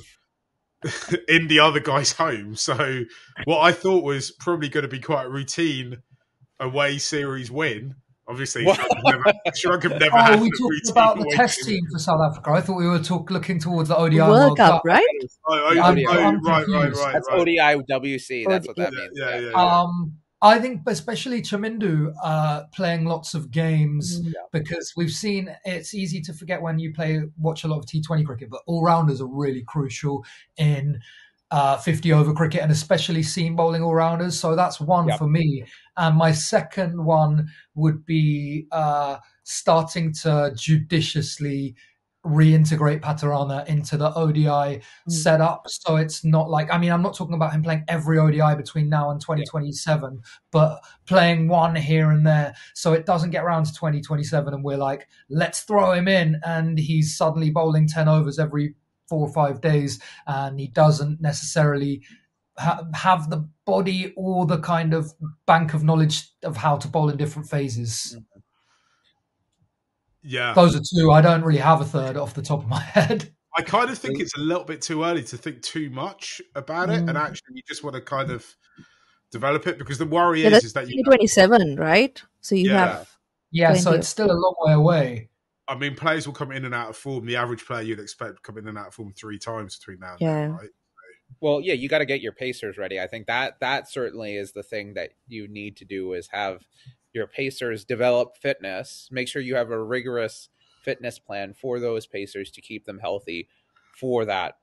in the other guy's home. So what I thought was probably going to be quite a routine away series win. Obviously, What? Sri Lanka have never Oh, had we talked about the test series. team for South Africa. I thought we were talk, looking towards the ODI World World Cup, Cup. right? Oh, oh, I'm- oh, I'm right, right, right, That's. ODI WC. That's what that Yeah, means. yeah, yeah. Um, I think especially Chamindu uh, playing lots of games Mm. because we've seen it's easy to forget when you play watch a lot of T20 cricket, but all rounders are really crucial in uh, 50 over cricket and especially seam bowling all rounders. So that's one Yep. for me. And my second one would be uh, starting to judiciously reintegrate Pathirana into the ODI Mm. setup. So it's not like, I mean, I'm not talking about him playing every ODI between now and 2027, but playing one here and there. So it doesn't get around to 2027 and we're like, let's throw him in. And he's suddenly bowling 10 overs every four or five days and he doesn't necessarily ha- have the body or the kind of bank of knowledge of how to bowl in different phases. Yeah. Those are two. I don't really have a third off the top of my head. I kind of think it's a little bit too early to think too much about it, and Mm. actually, you just want to kind of develop it because the worry Yeah, is that's is that you. 2027, right? So you Yeah. have Yeah, so it's still a long way away. I mean, players will come in and out of form. The average player you'd expect to come in and out of form three times between now and Yeah. then, right? Well, yeah, you got to get your pacers ready. I think that that certainly is the thing that you need to do is have your pacers develop fitness. Make sure you have a rigorous fitness plan for those pacers to keep them healthy for that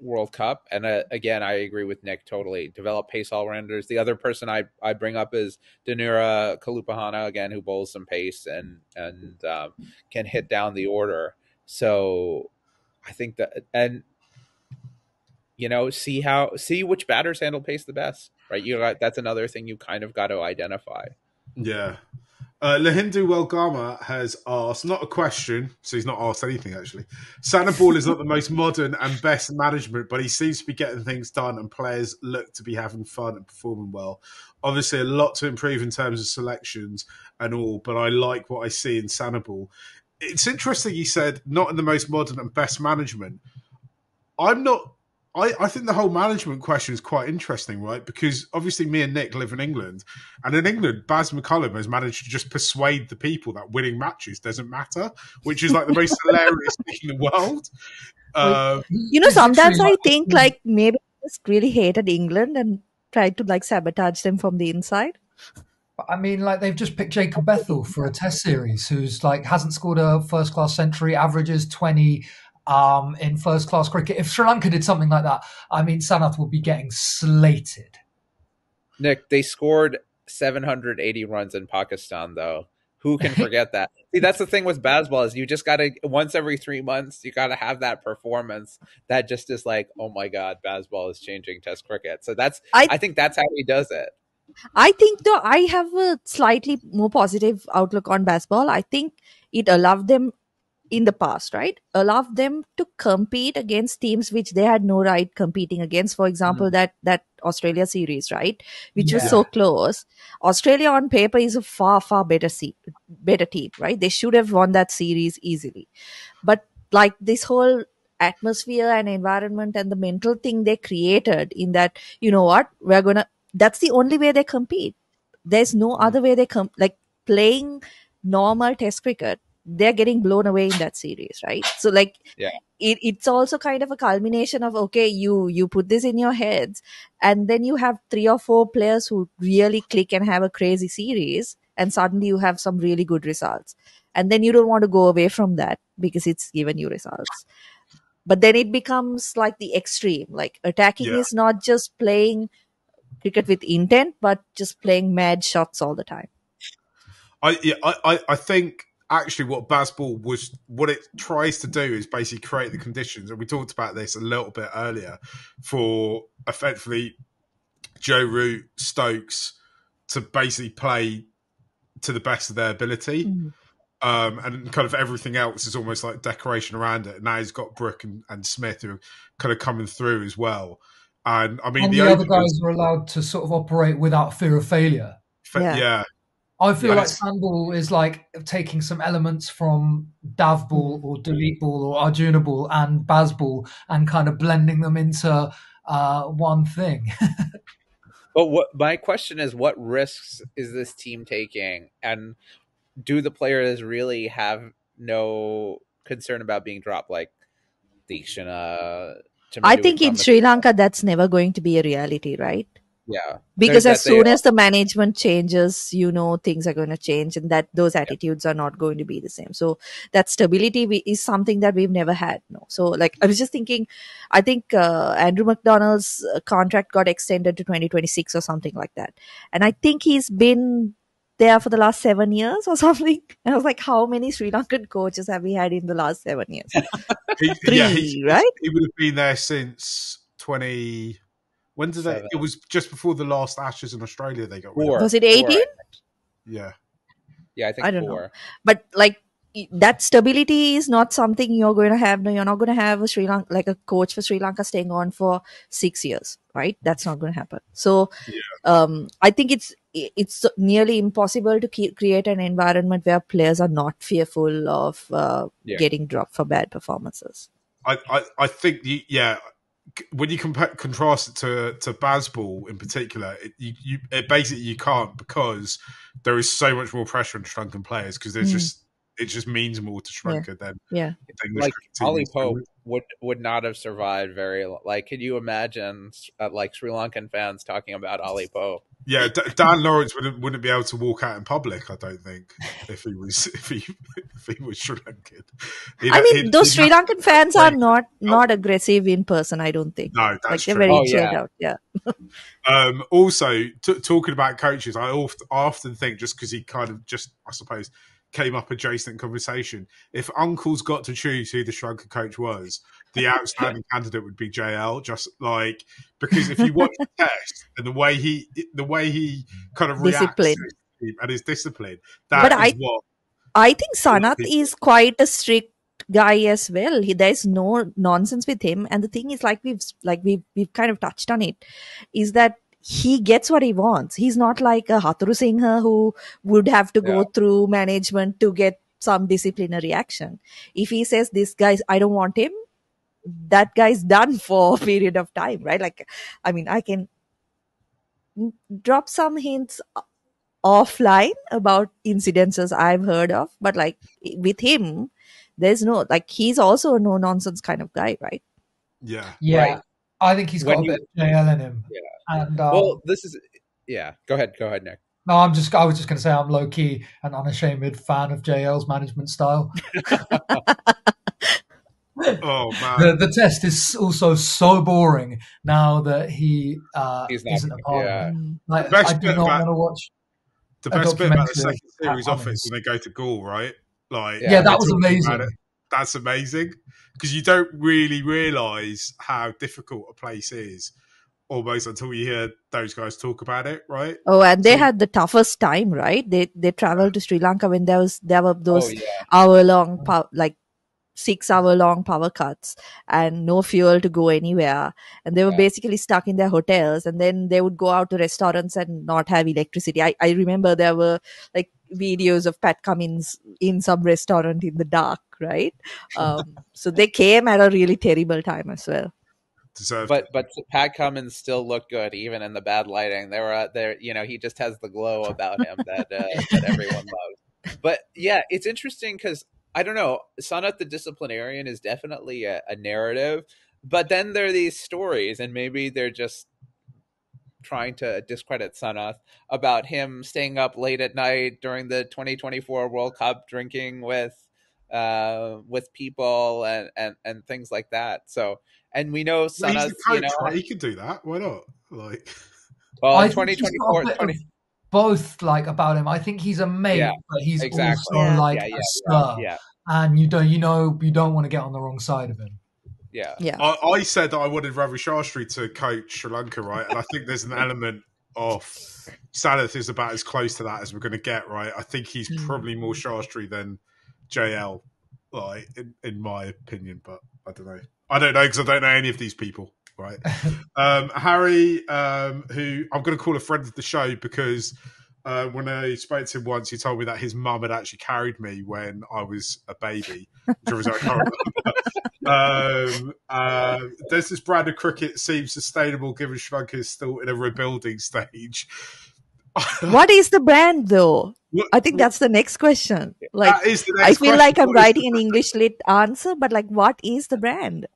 World Cup. And uh, again, I agree with Nick totally. Develop pace all rounders. The other person I I bring up is Danura Kalupahana again, who bowls some pace and and um, can hit down the order. So I think that and you know see how see which batters handle pace the best right you got that's another thing you kind of got to identify Yeah. Uh, Lahindu Welgama has asked, not a question, so he's not asked anything actually. Sanaball is not the most modern and best management, but he seems to be getting things done and players look to be having fun and performing well. Obviously, a lot to improve in terms of selections and all, but I like what I see in Sanaball. It's interesting he said, not in the most modern and best management. I'm not. I, I think the whole management question is quite interesting, right? Because obviously, me and Nick live in England, and in England, Baz McCullum has managed to just persuade the people that winning matches doesn't matter, which is like the most hilarious thing in the world. Um, you know sometimes i think like maybe he just really hated england and tried to like sabotage them from the inside I mean, like they've just picked Jacob Bethell for a Test series, who's like hasn't scored a first class century, averages twenty um, in first class cricket. If Sri Lanka did something like that, I mean, Sanath would be getting slated. nick they scored 780 runs in pakistan though who can forget that see that's the thing with Bazball is you just gotta once every three months you gotta have that performance that just is like oh my god Bazball is changing test cricket so that's i, I- think that's how he does it I think though I have a slightly more positive outlook on Bazball. I think it allowed them in the past, right? Allowed them to compete against teams which they had no right competing against. For example, mm-hmm. that that Australia series, right, which was so close. Australia on paper is a far far better se- better team, right? They should have won that series easily, but like this whole atmosphere and environment and the mental thing they created in that you know what we're gonna that's the only way they compete there's no mm-hmm. other way they come like playing normal test cricket they're getting blown away in that series right? So like Yeah. it, it's also kind of a culmination of okay you you put this in your heads and then you have three or four players who really click and have a crazy series and suddenly you have some really good results. And then you don't want to go away from that because it's given you results. But then it becomes like the extreme. Like attacking Yeah. is not just playing cricket with intent but just playing mad shots all the time. I, yeah, I, I, I think actually what Bazball was, what it tries to do is basically create the conditions, and we talked about this a little bit earlier, for effectively Joe Root, Stokes to basically play to the best of their ability. Mhm. Um, and kind of everything else is almost like decoration around it. Now he's got Brook and, and Smith who are kind of coming through as well. And I mean, and the, the, other openers- guys are allowed to sort of operate without fear of failure. Fa- Yeah. yeah. I feel Yeah, like Sandball is like taking some elements from Dav Ball or Delete Ball or Arjuna Ball and Baz Ball and kind of blending them into uh, one thing. But what my question is, what risks is this team taking, and do the players really have no concern about being dropped, like Theekshana? I think in Sri Lanka, that's never going to be a reality, right? Yeah, Because There's as soon as the management changes, you know things are going to change, and that those attitudes are not going to be the same. So that stability we, is something that we've never had. No, so like I was just thinking, I think uh, Andrew McDonald's uh, contract got extended to 2026 or something like that, and I think he's been there for the last seven years or something. And I was like, how many Sri Lankan coaches have we had in the last seven years? He, Three, yeah, he, right? He would have been there since twenty. When did they? It was just before the last Ashes in Australia. They got Four. Was it Four, 18? Yeah, Yeah, I think I don't know. but like that stability is not something you're going to have. No, you're not going to have a Sri Lanka like a coach for Sri Lanka staying on for six years, right? That's not going to happen. So, um, I think it's it's nearly impossible to ke- create an environment where players are not fearful of uh, Yeah. getting dropped for bad performances. I, I, I think you, yeah. When you compare, contrast it to to Bazball in particular, it, you, you it basically you can't because there is so much more pressure on Lankan players because there's Mm. just it just means more to Sri Lanka than Yeah. the English like cricket Ali needs Pope would would not have survived very lo- like can you imagine uh, like Sri Lankan fans talking about Ollie Pope Yeah, D- Dan Lawrence wouldn't wouldn't be able to walk out in public. I don't think if he was if he if he was Sri Lankan. He'd- I mean, he'd- those he'd Sri Lankan fans are Like- not not aggressive in person. I don't think. No, Like that's they're very Oh, chilled yeah. out. Yeah. Um, also, t- talking about coaches, I often, I often think just because he kind of just, I suppose, came up adjacent conversation. If Uncle's got to choose who the Lanka coach was, the outstanding candidate would be JL. Just like because if you watch the test and the way he, the way he kind of reacts Discipline. team and his discipline, that But is I- what. I think Sanath is quite a strict guy as well. He, there's no nonsense with him. And the thing is, like we've like we've we've kind of touched on it, is that he gets what he wants. He's not like a Hathurusingha who would have to go through management to get some disciplinary action. If he says this guy's, I don't want him, that guy's done for a period of time, right? Like, I mean, I can drop some hints offline about incidences I've heard of, but like with him, there's no like he's also a no nonsense kind of guy, right? Yeah, Yeah, Right. I think he's got When a you- bit of JL in him. Yeah. And um, well this is yeah go ahead go ahead Nick no, I'm just I was just going to say I'm low key an unashamed fan of JL's management style. oh man, The the test is also so boring now that he uh, He's not isn't a gonna- part yeah. of it. Like, I do not about- want to watch. the best bit about the second series office when they go to Galle, right? Like, Yeah, Yeah, that was amazing. That's amazing because you don't really realize how difficult a place is almost until you hear those guys talk about it, right? Oh, and they So- had the toughest time, right? They they traveled to Sri Lanka when there was there were oh, those oh yeah hour long pow- like six hour long power cuts and no fuel to go anywhere and they were Yeah. basically stuck in their hotels and then they would go out to restaurants and not have electricity i, I remember there were like videos of pat cummins in some restaurant in the dark right um, so they came at a really terrible time as well Deserved but but Pat Cummins still looked good even in the bad lighting. There were there you know he just has the glow about him that uh, that everyone loves. But yeah, it's interesting because I don't know. Sanath the disciplinarian is definitely a, a narrative, but then there are these stories, and maybe they're just trying to discredit Sanath about him staying up late at night during the 2024 World Cup, drinking with uh with people and and and things like that. So and we know Well, he's Sanath, the coach, you know, right? He could do that. Why not? Like, well, I in got a 2024, bit 20, both like about him. I think he's a mate, Yeah, but he's exactly. also Yeah. like yeah, yeah, a star. yeah, And you don't, you know, you don't want to get on the wrong side of him. yeah. yeah I, I said that I wanted Ravi Shastri to coach Sri Lanka, right? And I think there's an element of Sanath is about as close to that as we're going to get, right? I think he's Mm. probably more Shastri than JL, like in, in my opinion, but I don't know. I don't know because I don't know any of these people, right? um, Harry, um, who I'm going to call a friend of the show because Uh, when I spoke to him once, he told me that his mum had actually carried me when I was a baby. Which was I can't remember. um, uh, does this brand of cricket seem sustainable given Lanka is still in a rebuilding stage? what is the brand though? What- I think that's the next question. Like, the I feel question. like I'm What writing an? English lit answer, but like, what is the brand?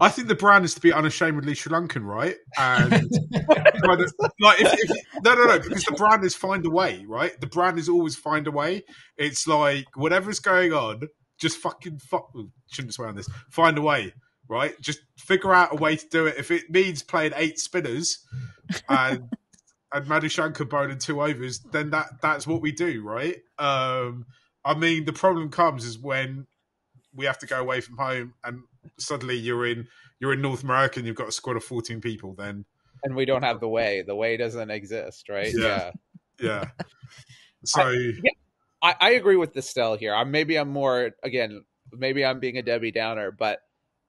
I think the brand is to be unashamedly Sri Lankan, right? And like, if, if, no, no, no, because the brand is find a way, right? The brand is always find a way. It's like whatever's going on, just fucking fuck. Shouldn't swear on this. Find a way, right? Just figure out a way to do it. If it means playing eight spinners and and Madushanka bowling two overs, then that that's what we do, right? Um, I mean, the problem comes is when we have to go away from home and suddenly you're in you're in North America and you've got a squad of 14 people. Then and we don't have the way. The way doesn't exist, right? Yeah. yeah. So I, I agree with Estelle here. I'm maybe I'm more again, maybe I'm being a Debbie Downer, but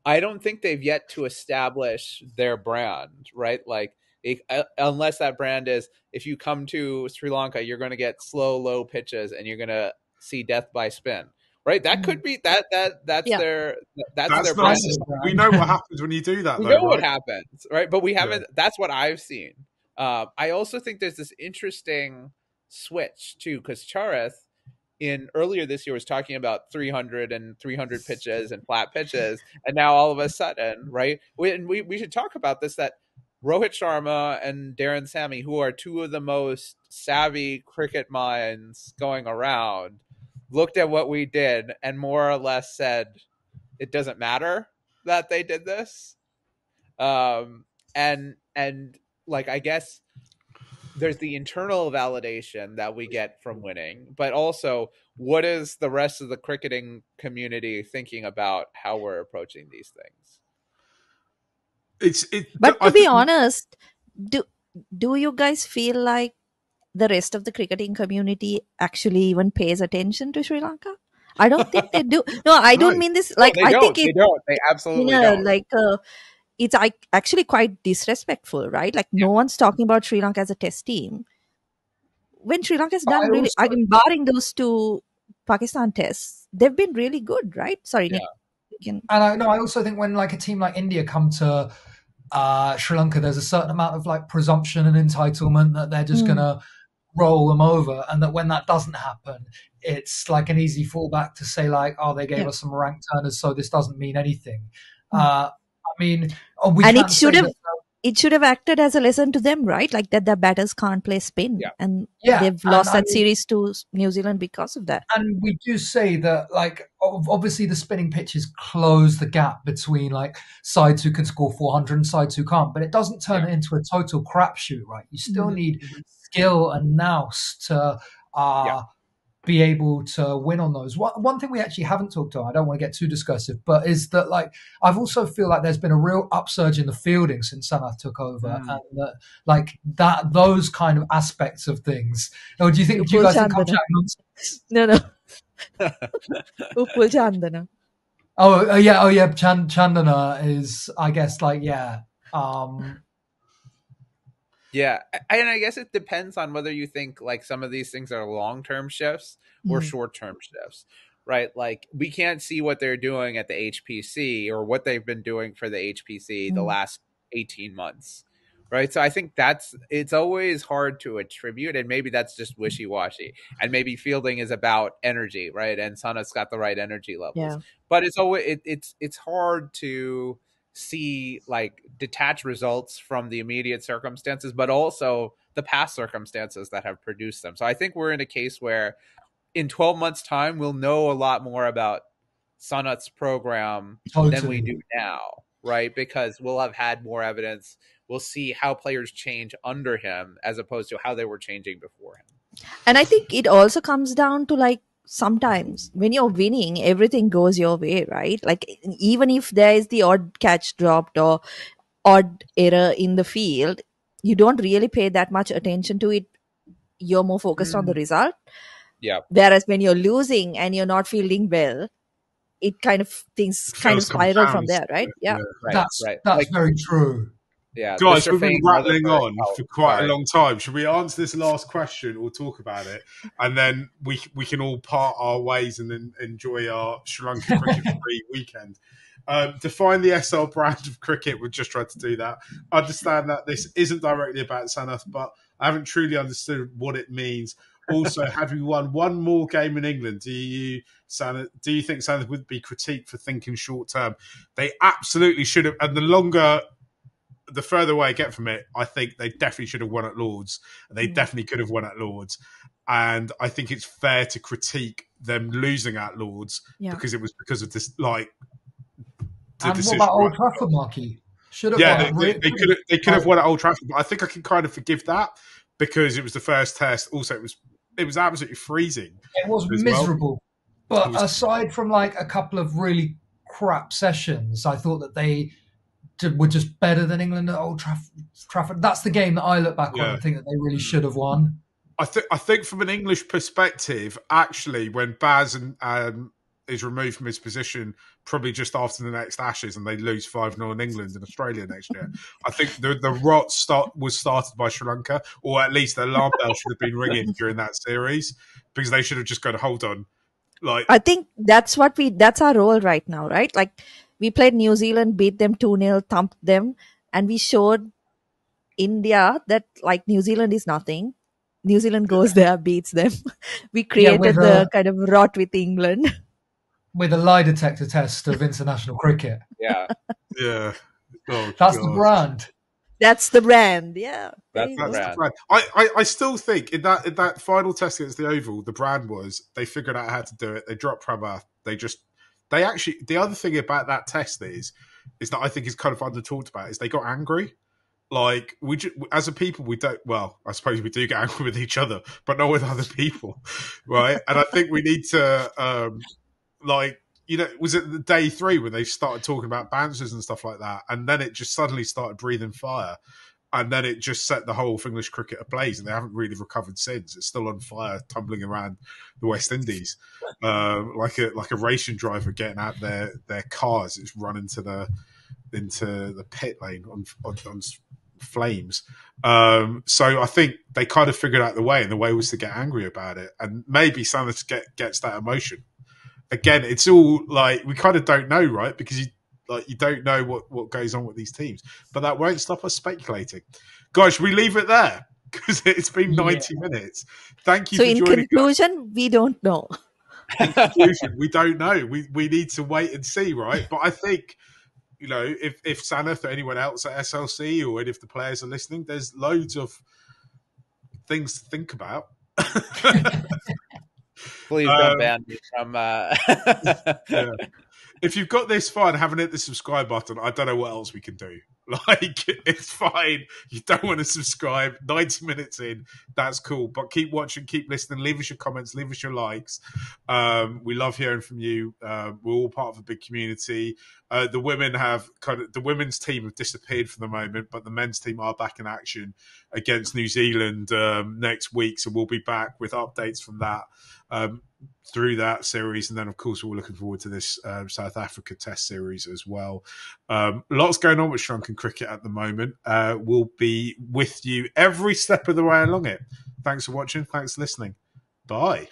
I don't think they've yet to establish their brand, right? Like it, uh, unless that brand is if you come to Sri Lanka, you're going to get slow, low pitches, and you're going to see death by spin, right? That could be that that that's Yeah. their that's, that's their nice. brand. We know what happens when you do that. we though, know what happens, right? But we haven't. That's what I've seen. Um, I also think there's this interesting switch too, because Charith in earlier this year was talking about 300 and 300 pitches and flat pitches, and now all of a sudden, right? We, and we we should talk about this that Rohit Sharma and Darren Sammy, who are two of the most savvy cricket minds going around, looked at what we did and more or less said, "It doesn't matter that they did this." Um, and and like I guess there's the internal validation that we get from winning, but also what is the rest of the cricketing community thinking about how we're approaching these things? It's it. But I to be think- honest, do do you guys feel like the rest of the cricketing community actually even pays attention to Sri Lanka? I don't think they do. No, I don't mean this. Like no, they I don't. think they it, don't. They you absolutely know, don't. like uh, it's I, actually quite disrespectful, right? Like no one's talking about Sri Lanka as a test team. When Sri Lanka has I done really, I mean, barring those two Pakistan tests, they've been really good, right? Sorry, Nick. You And I no, I also think when like a team like India come to uh, Sri Lanka, there's a certain amount of like presumption and entitlement that they're just Mm. gonna roll them over, and that when that doesn't happen, it's like an easy fallback to say like, oh, they gave Yeah. us some rank turners, so this doesn't mean anything. Mm. Uh, I mean, oh, we And it should have- that- it should have acted as a lesson to them, right? Like that their batters can't play spin, Yeah. and yeah, they've and lost I that mean- series to New Zealand because of that. and we do say that like obviously the spinning pitches close the gap between like sides who can score 400 and sides who can't but it doesn't turn it into a total crapshoot right you still Mhm. need skill and nous to uh Yeah. Be able to win on those one, one thing we actually haven't talked about i don't want to get too discursive, but is that like i've also feel like there's been a real upsurge in the fielding since sanath took over Mm. and that like that those kind of aspects of things or do you think do you guys think i'm Chandana. chatting nonsense? No, no. Upul Chandana. Oh, uh, yeah, oh yeah. Chan- Chandana is, I guess, like yeah. Um, Yeah, and I guess it depends on whether you think like some of these things are long term shifts or Mhm. short term shifts, right? Like we can't see what they're doing at the HPC or what they've been doing for the HPC the Mm. last eighteen months, right? So I think that's it's always hard to attribute, and maybe that's just wishy washy, and maybe fielding is about energy, right? And Sanath's got the right energy levels, Yeah. but it's always it, it's it's hard to see like detached results from the immediate circumstances but also the past circumstances that have produced them. So i think we're in a case where in 12 months time we'll know a lot more about Sanath's program than we do now right? Because we'll have had more evidence. We'll see how players change under him as opposed to how they were changing before him. And I think it also comes down to like sometimes when you're winning, everything goes your way, right? Like even if there is the odd catch dropped or odd error in the field, you don't really pay that much attention to it. You're more focused on the mm. result. Yeah. Whereas when you're losing and you're not feeling well, it kind of things kind of spiral from there, right? Yeah. right that's right that's like very true. Yeah, Guys, we've been rattling on for quite sorry. a long time. Should we answer this last question or talk about it, and then we we can all part our ways and then enjoy our Sri Lanka cricket free weekend? Um, define the SL brand of cricket. We've just tried to do that. Understand that this isn't directly about Sanath, but I haven't truly understood what it means. Also, have you won one more game in England? Do you, Sanath, do you think Sanath would be critiqued for thinking short term? They absolutely should have. And the longer the further away I get from it, I think they definitely should have won at Lords. They Mm. definitely could have won at Lords. And I think it's fair to critique them losing at Lords Yeah. because it was because of this, like, the and what decision. about Old? Trafford, Marky? Should have Yeah, won. they, they, they could have they could have won at Old Trafford, but I think I can kind of forgive that because it was the first test. Also, it was it was absolutely freezing. It was as well. miserable. But was- aside from like a couple of really crap sessions, I thought that they did, were just better than England at Old Traff- Trafford. That's the game that I look back on Yeah. and think that they really should have won. I think I think from an English perspective, actually, when Baz and, um, is removed from his position, probably just after the next Ashes, and they lose five 0 in England and Australia next year, I think the the rot start was started by Sri Lanka, or at least the alarm bell should have been ringing during that series because they should have just gone, hold on, like I think that's what we that's our role right now, right? Like we played New Zealand, beat them 2-0, thumped them, and we showed India that like New Zealand is nothing. New Zealand goes there, beats them. we created with, the uh, kind of rot with England. With a lie detector test of international cricket. Yeah, yeah. Oh, That's the brand. That's the brand. Yeah. there That's the. That's brand. the brand. I, I, I still think in that in that final test against the Oval, the brand was they figured out how to do it. They dropped Prabath. They just they actually the other thing about that test is is that I think is kind of under talked about is they got angry. Like we ju- as a people we don't well I suppose we do get angry with each other but not with other people right? And I think we need to um like you know was it the day three when they started talking about bouncers and stuff like that? And then it just suddenly started breathing fire and then it just set the whole English cricket ablaze, and they haven't really recovered since. It's still on fire, tumbling around the West Indies, um, like a like a racing driver getting out their their cars. It's run into the into the pit lane on on, on flames. Um, so I think they kind of figured out the way, and the way was to get angry about it, and maybe Sanath get gets that emotion. Again, it's all like we kind of don't know, right? Because you like you don't know what what goes on with these teams but that won't stop us speculating. Guys, we leave it there? Because it's been 90 minutes. Thank you So for in joining us. conclusion, we don't know. In conclusion, we don't know. We we need to wait and see, right? But I think, you know, if if Sanath or anyone else at SLC or if the players are listening, there's loads of things to think about. please Um, don't ban me from. Uh... Yeah. If you've got this far and haven't hit the subscribe button, I don't know what else we can do. Like, it's fine. You don't want to subscribe. 90 minutes in, that's cool. But keep watching, keep listening. Leave us your comments, leave us your likes. Um, we love hearing from you. Uh, we're all part of a big community. Uh, the women have kind of the women's team have disappeared for the moment, but the men's team are back in action against New Zealand um, next week. So we'll be back with updates from that. Um, through that series, and then of course we're looking forward to this um, South Africa Test series as well. Um, lots going on with Sri Lankan Cricket at the moment. Uh, we'll be with you every step of the way along it. Thanks for watching. Thanks for listening. Bye.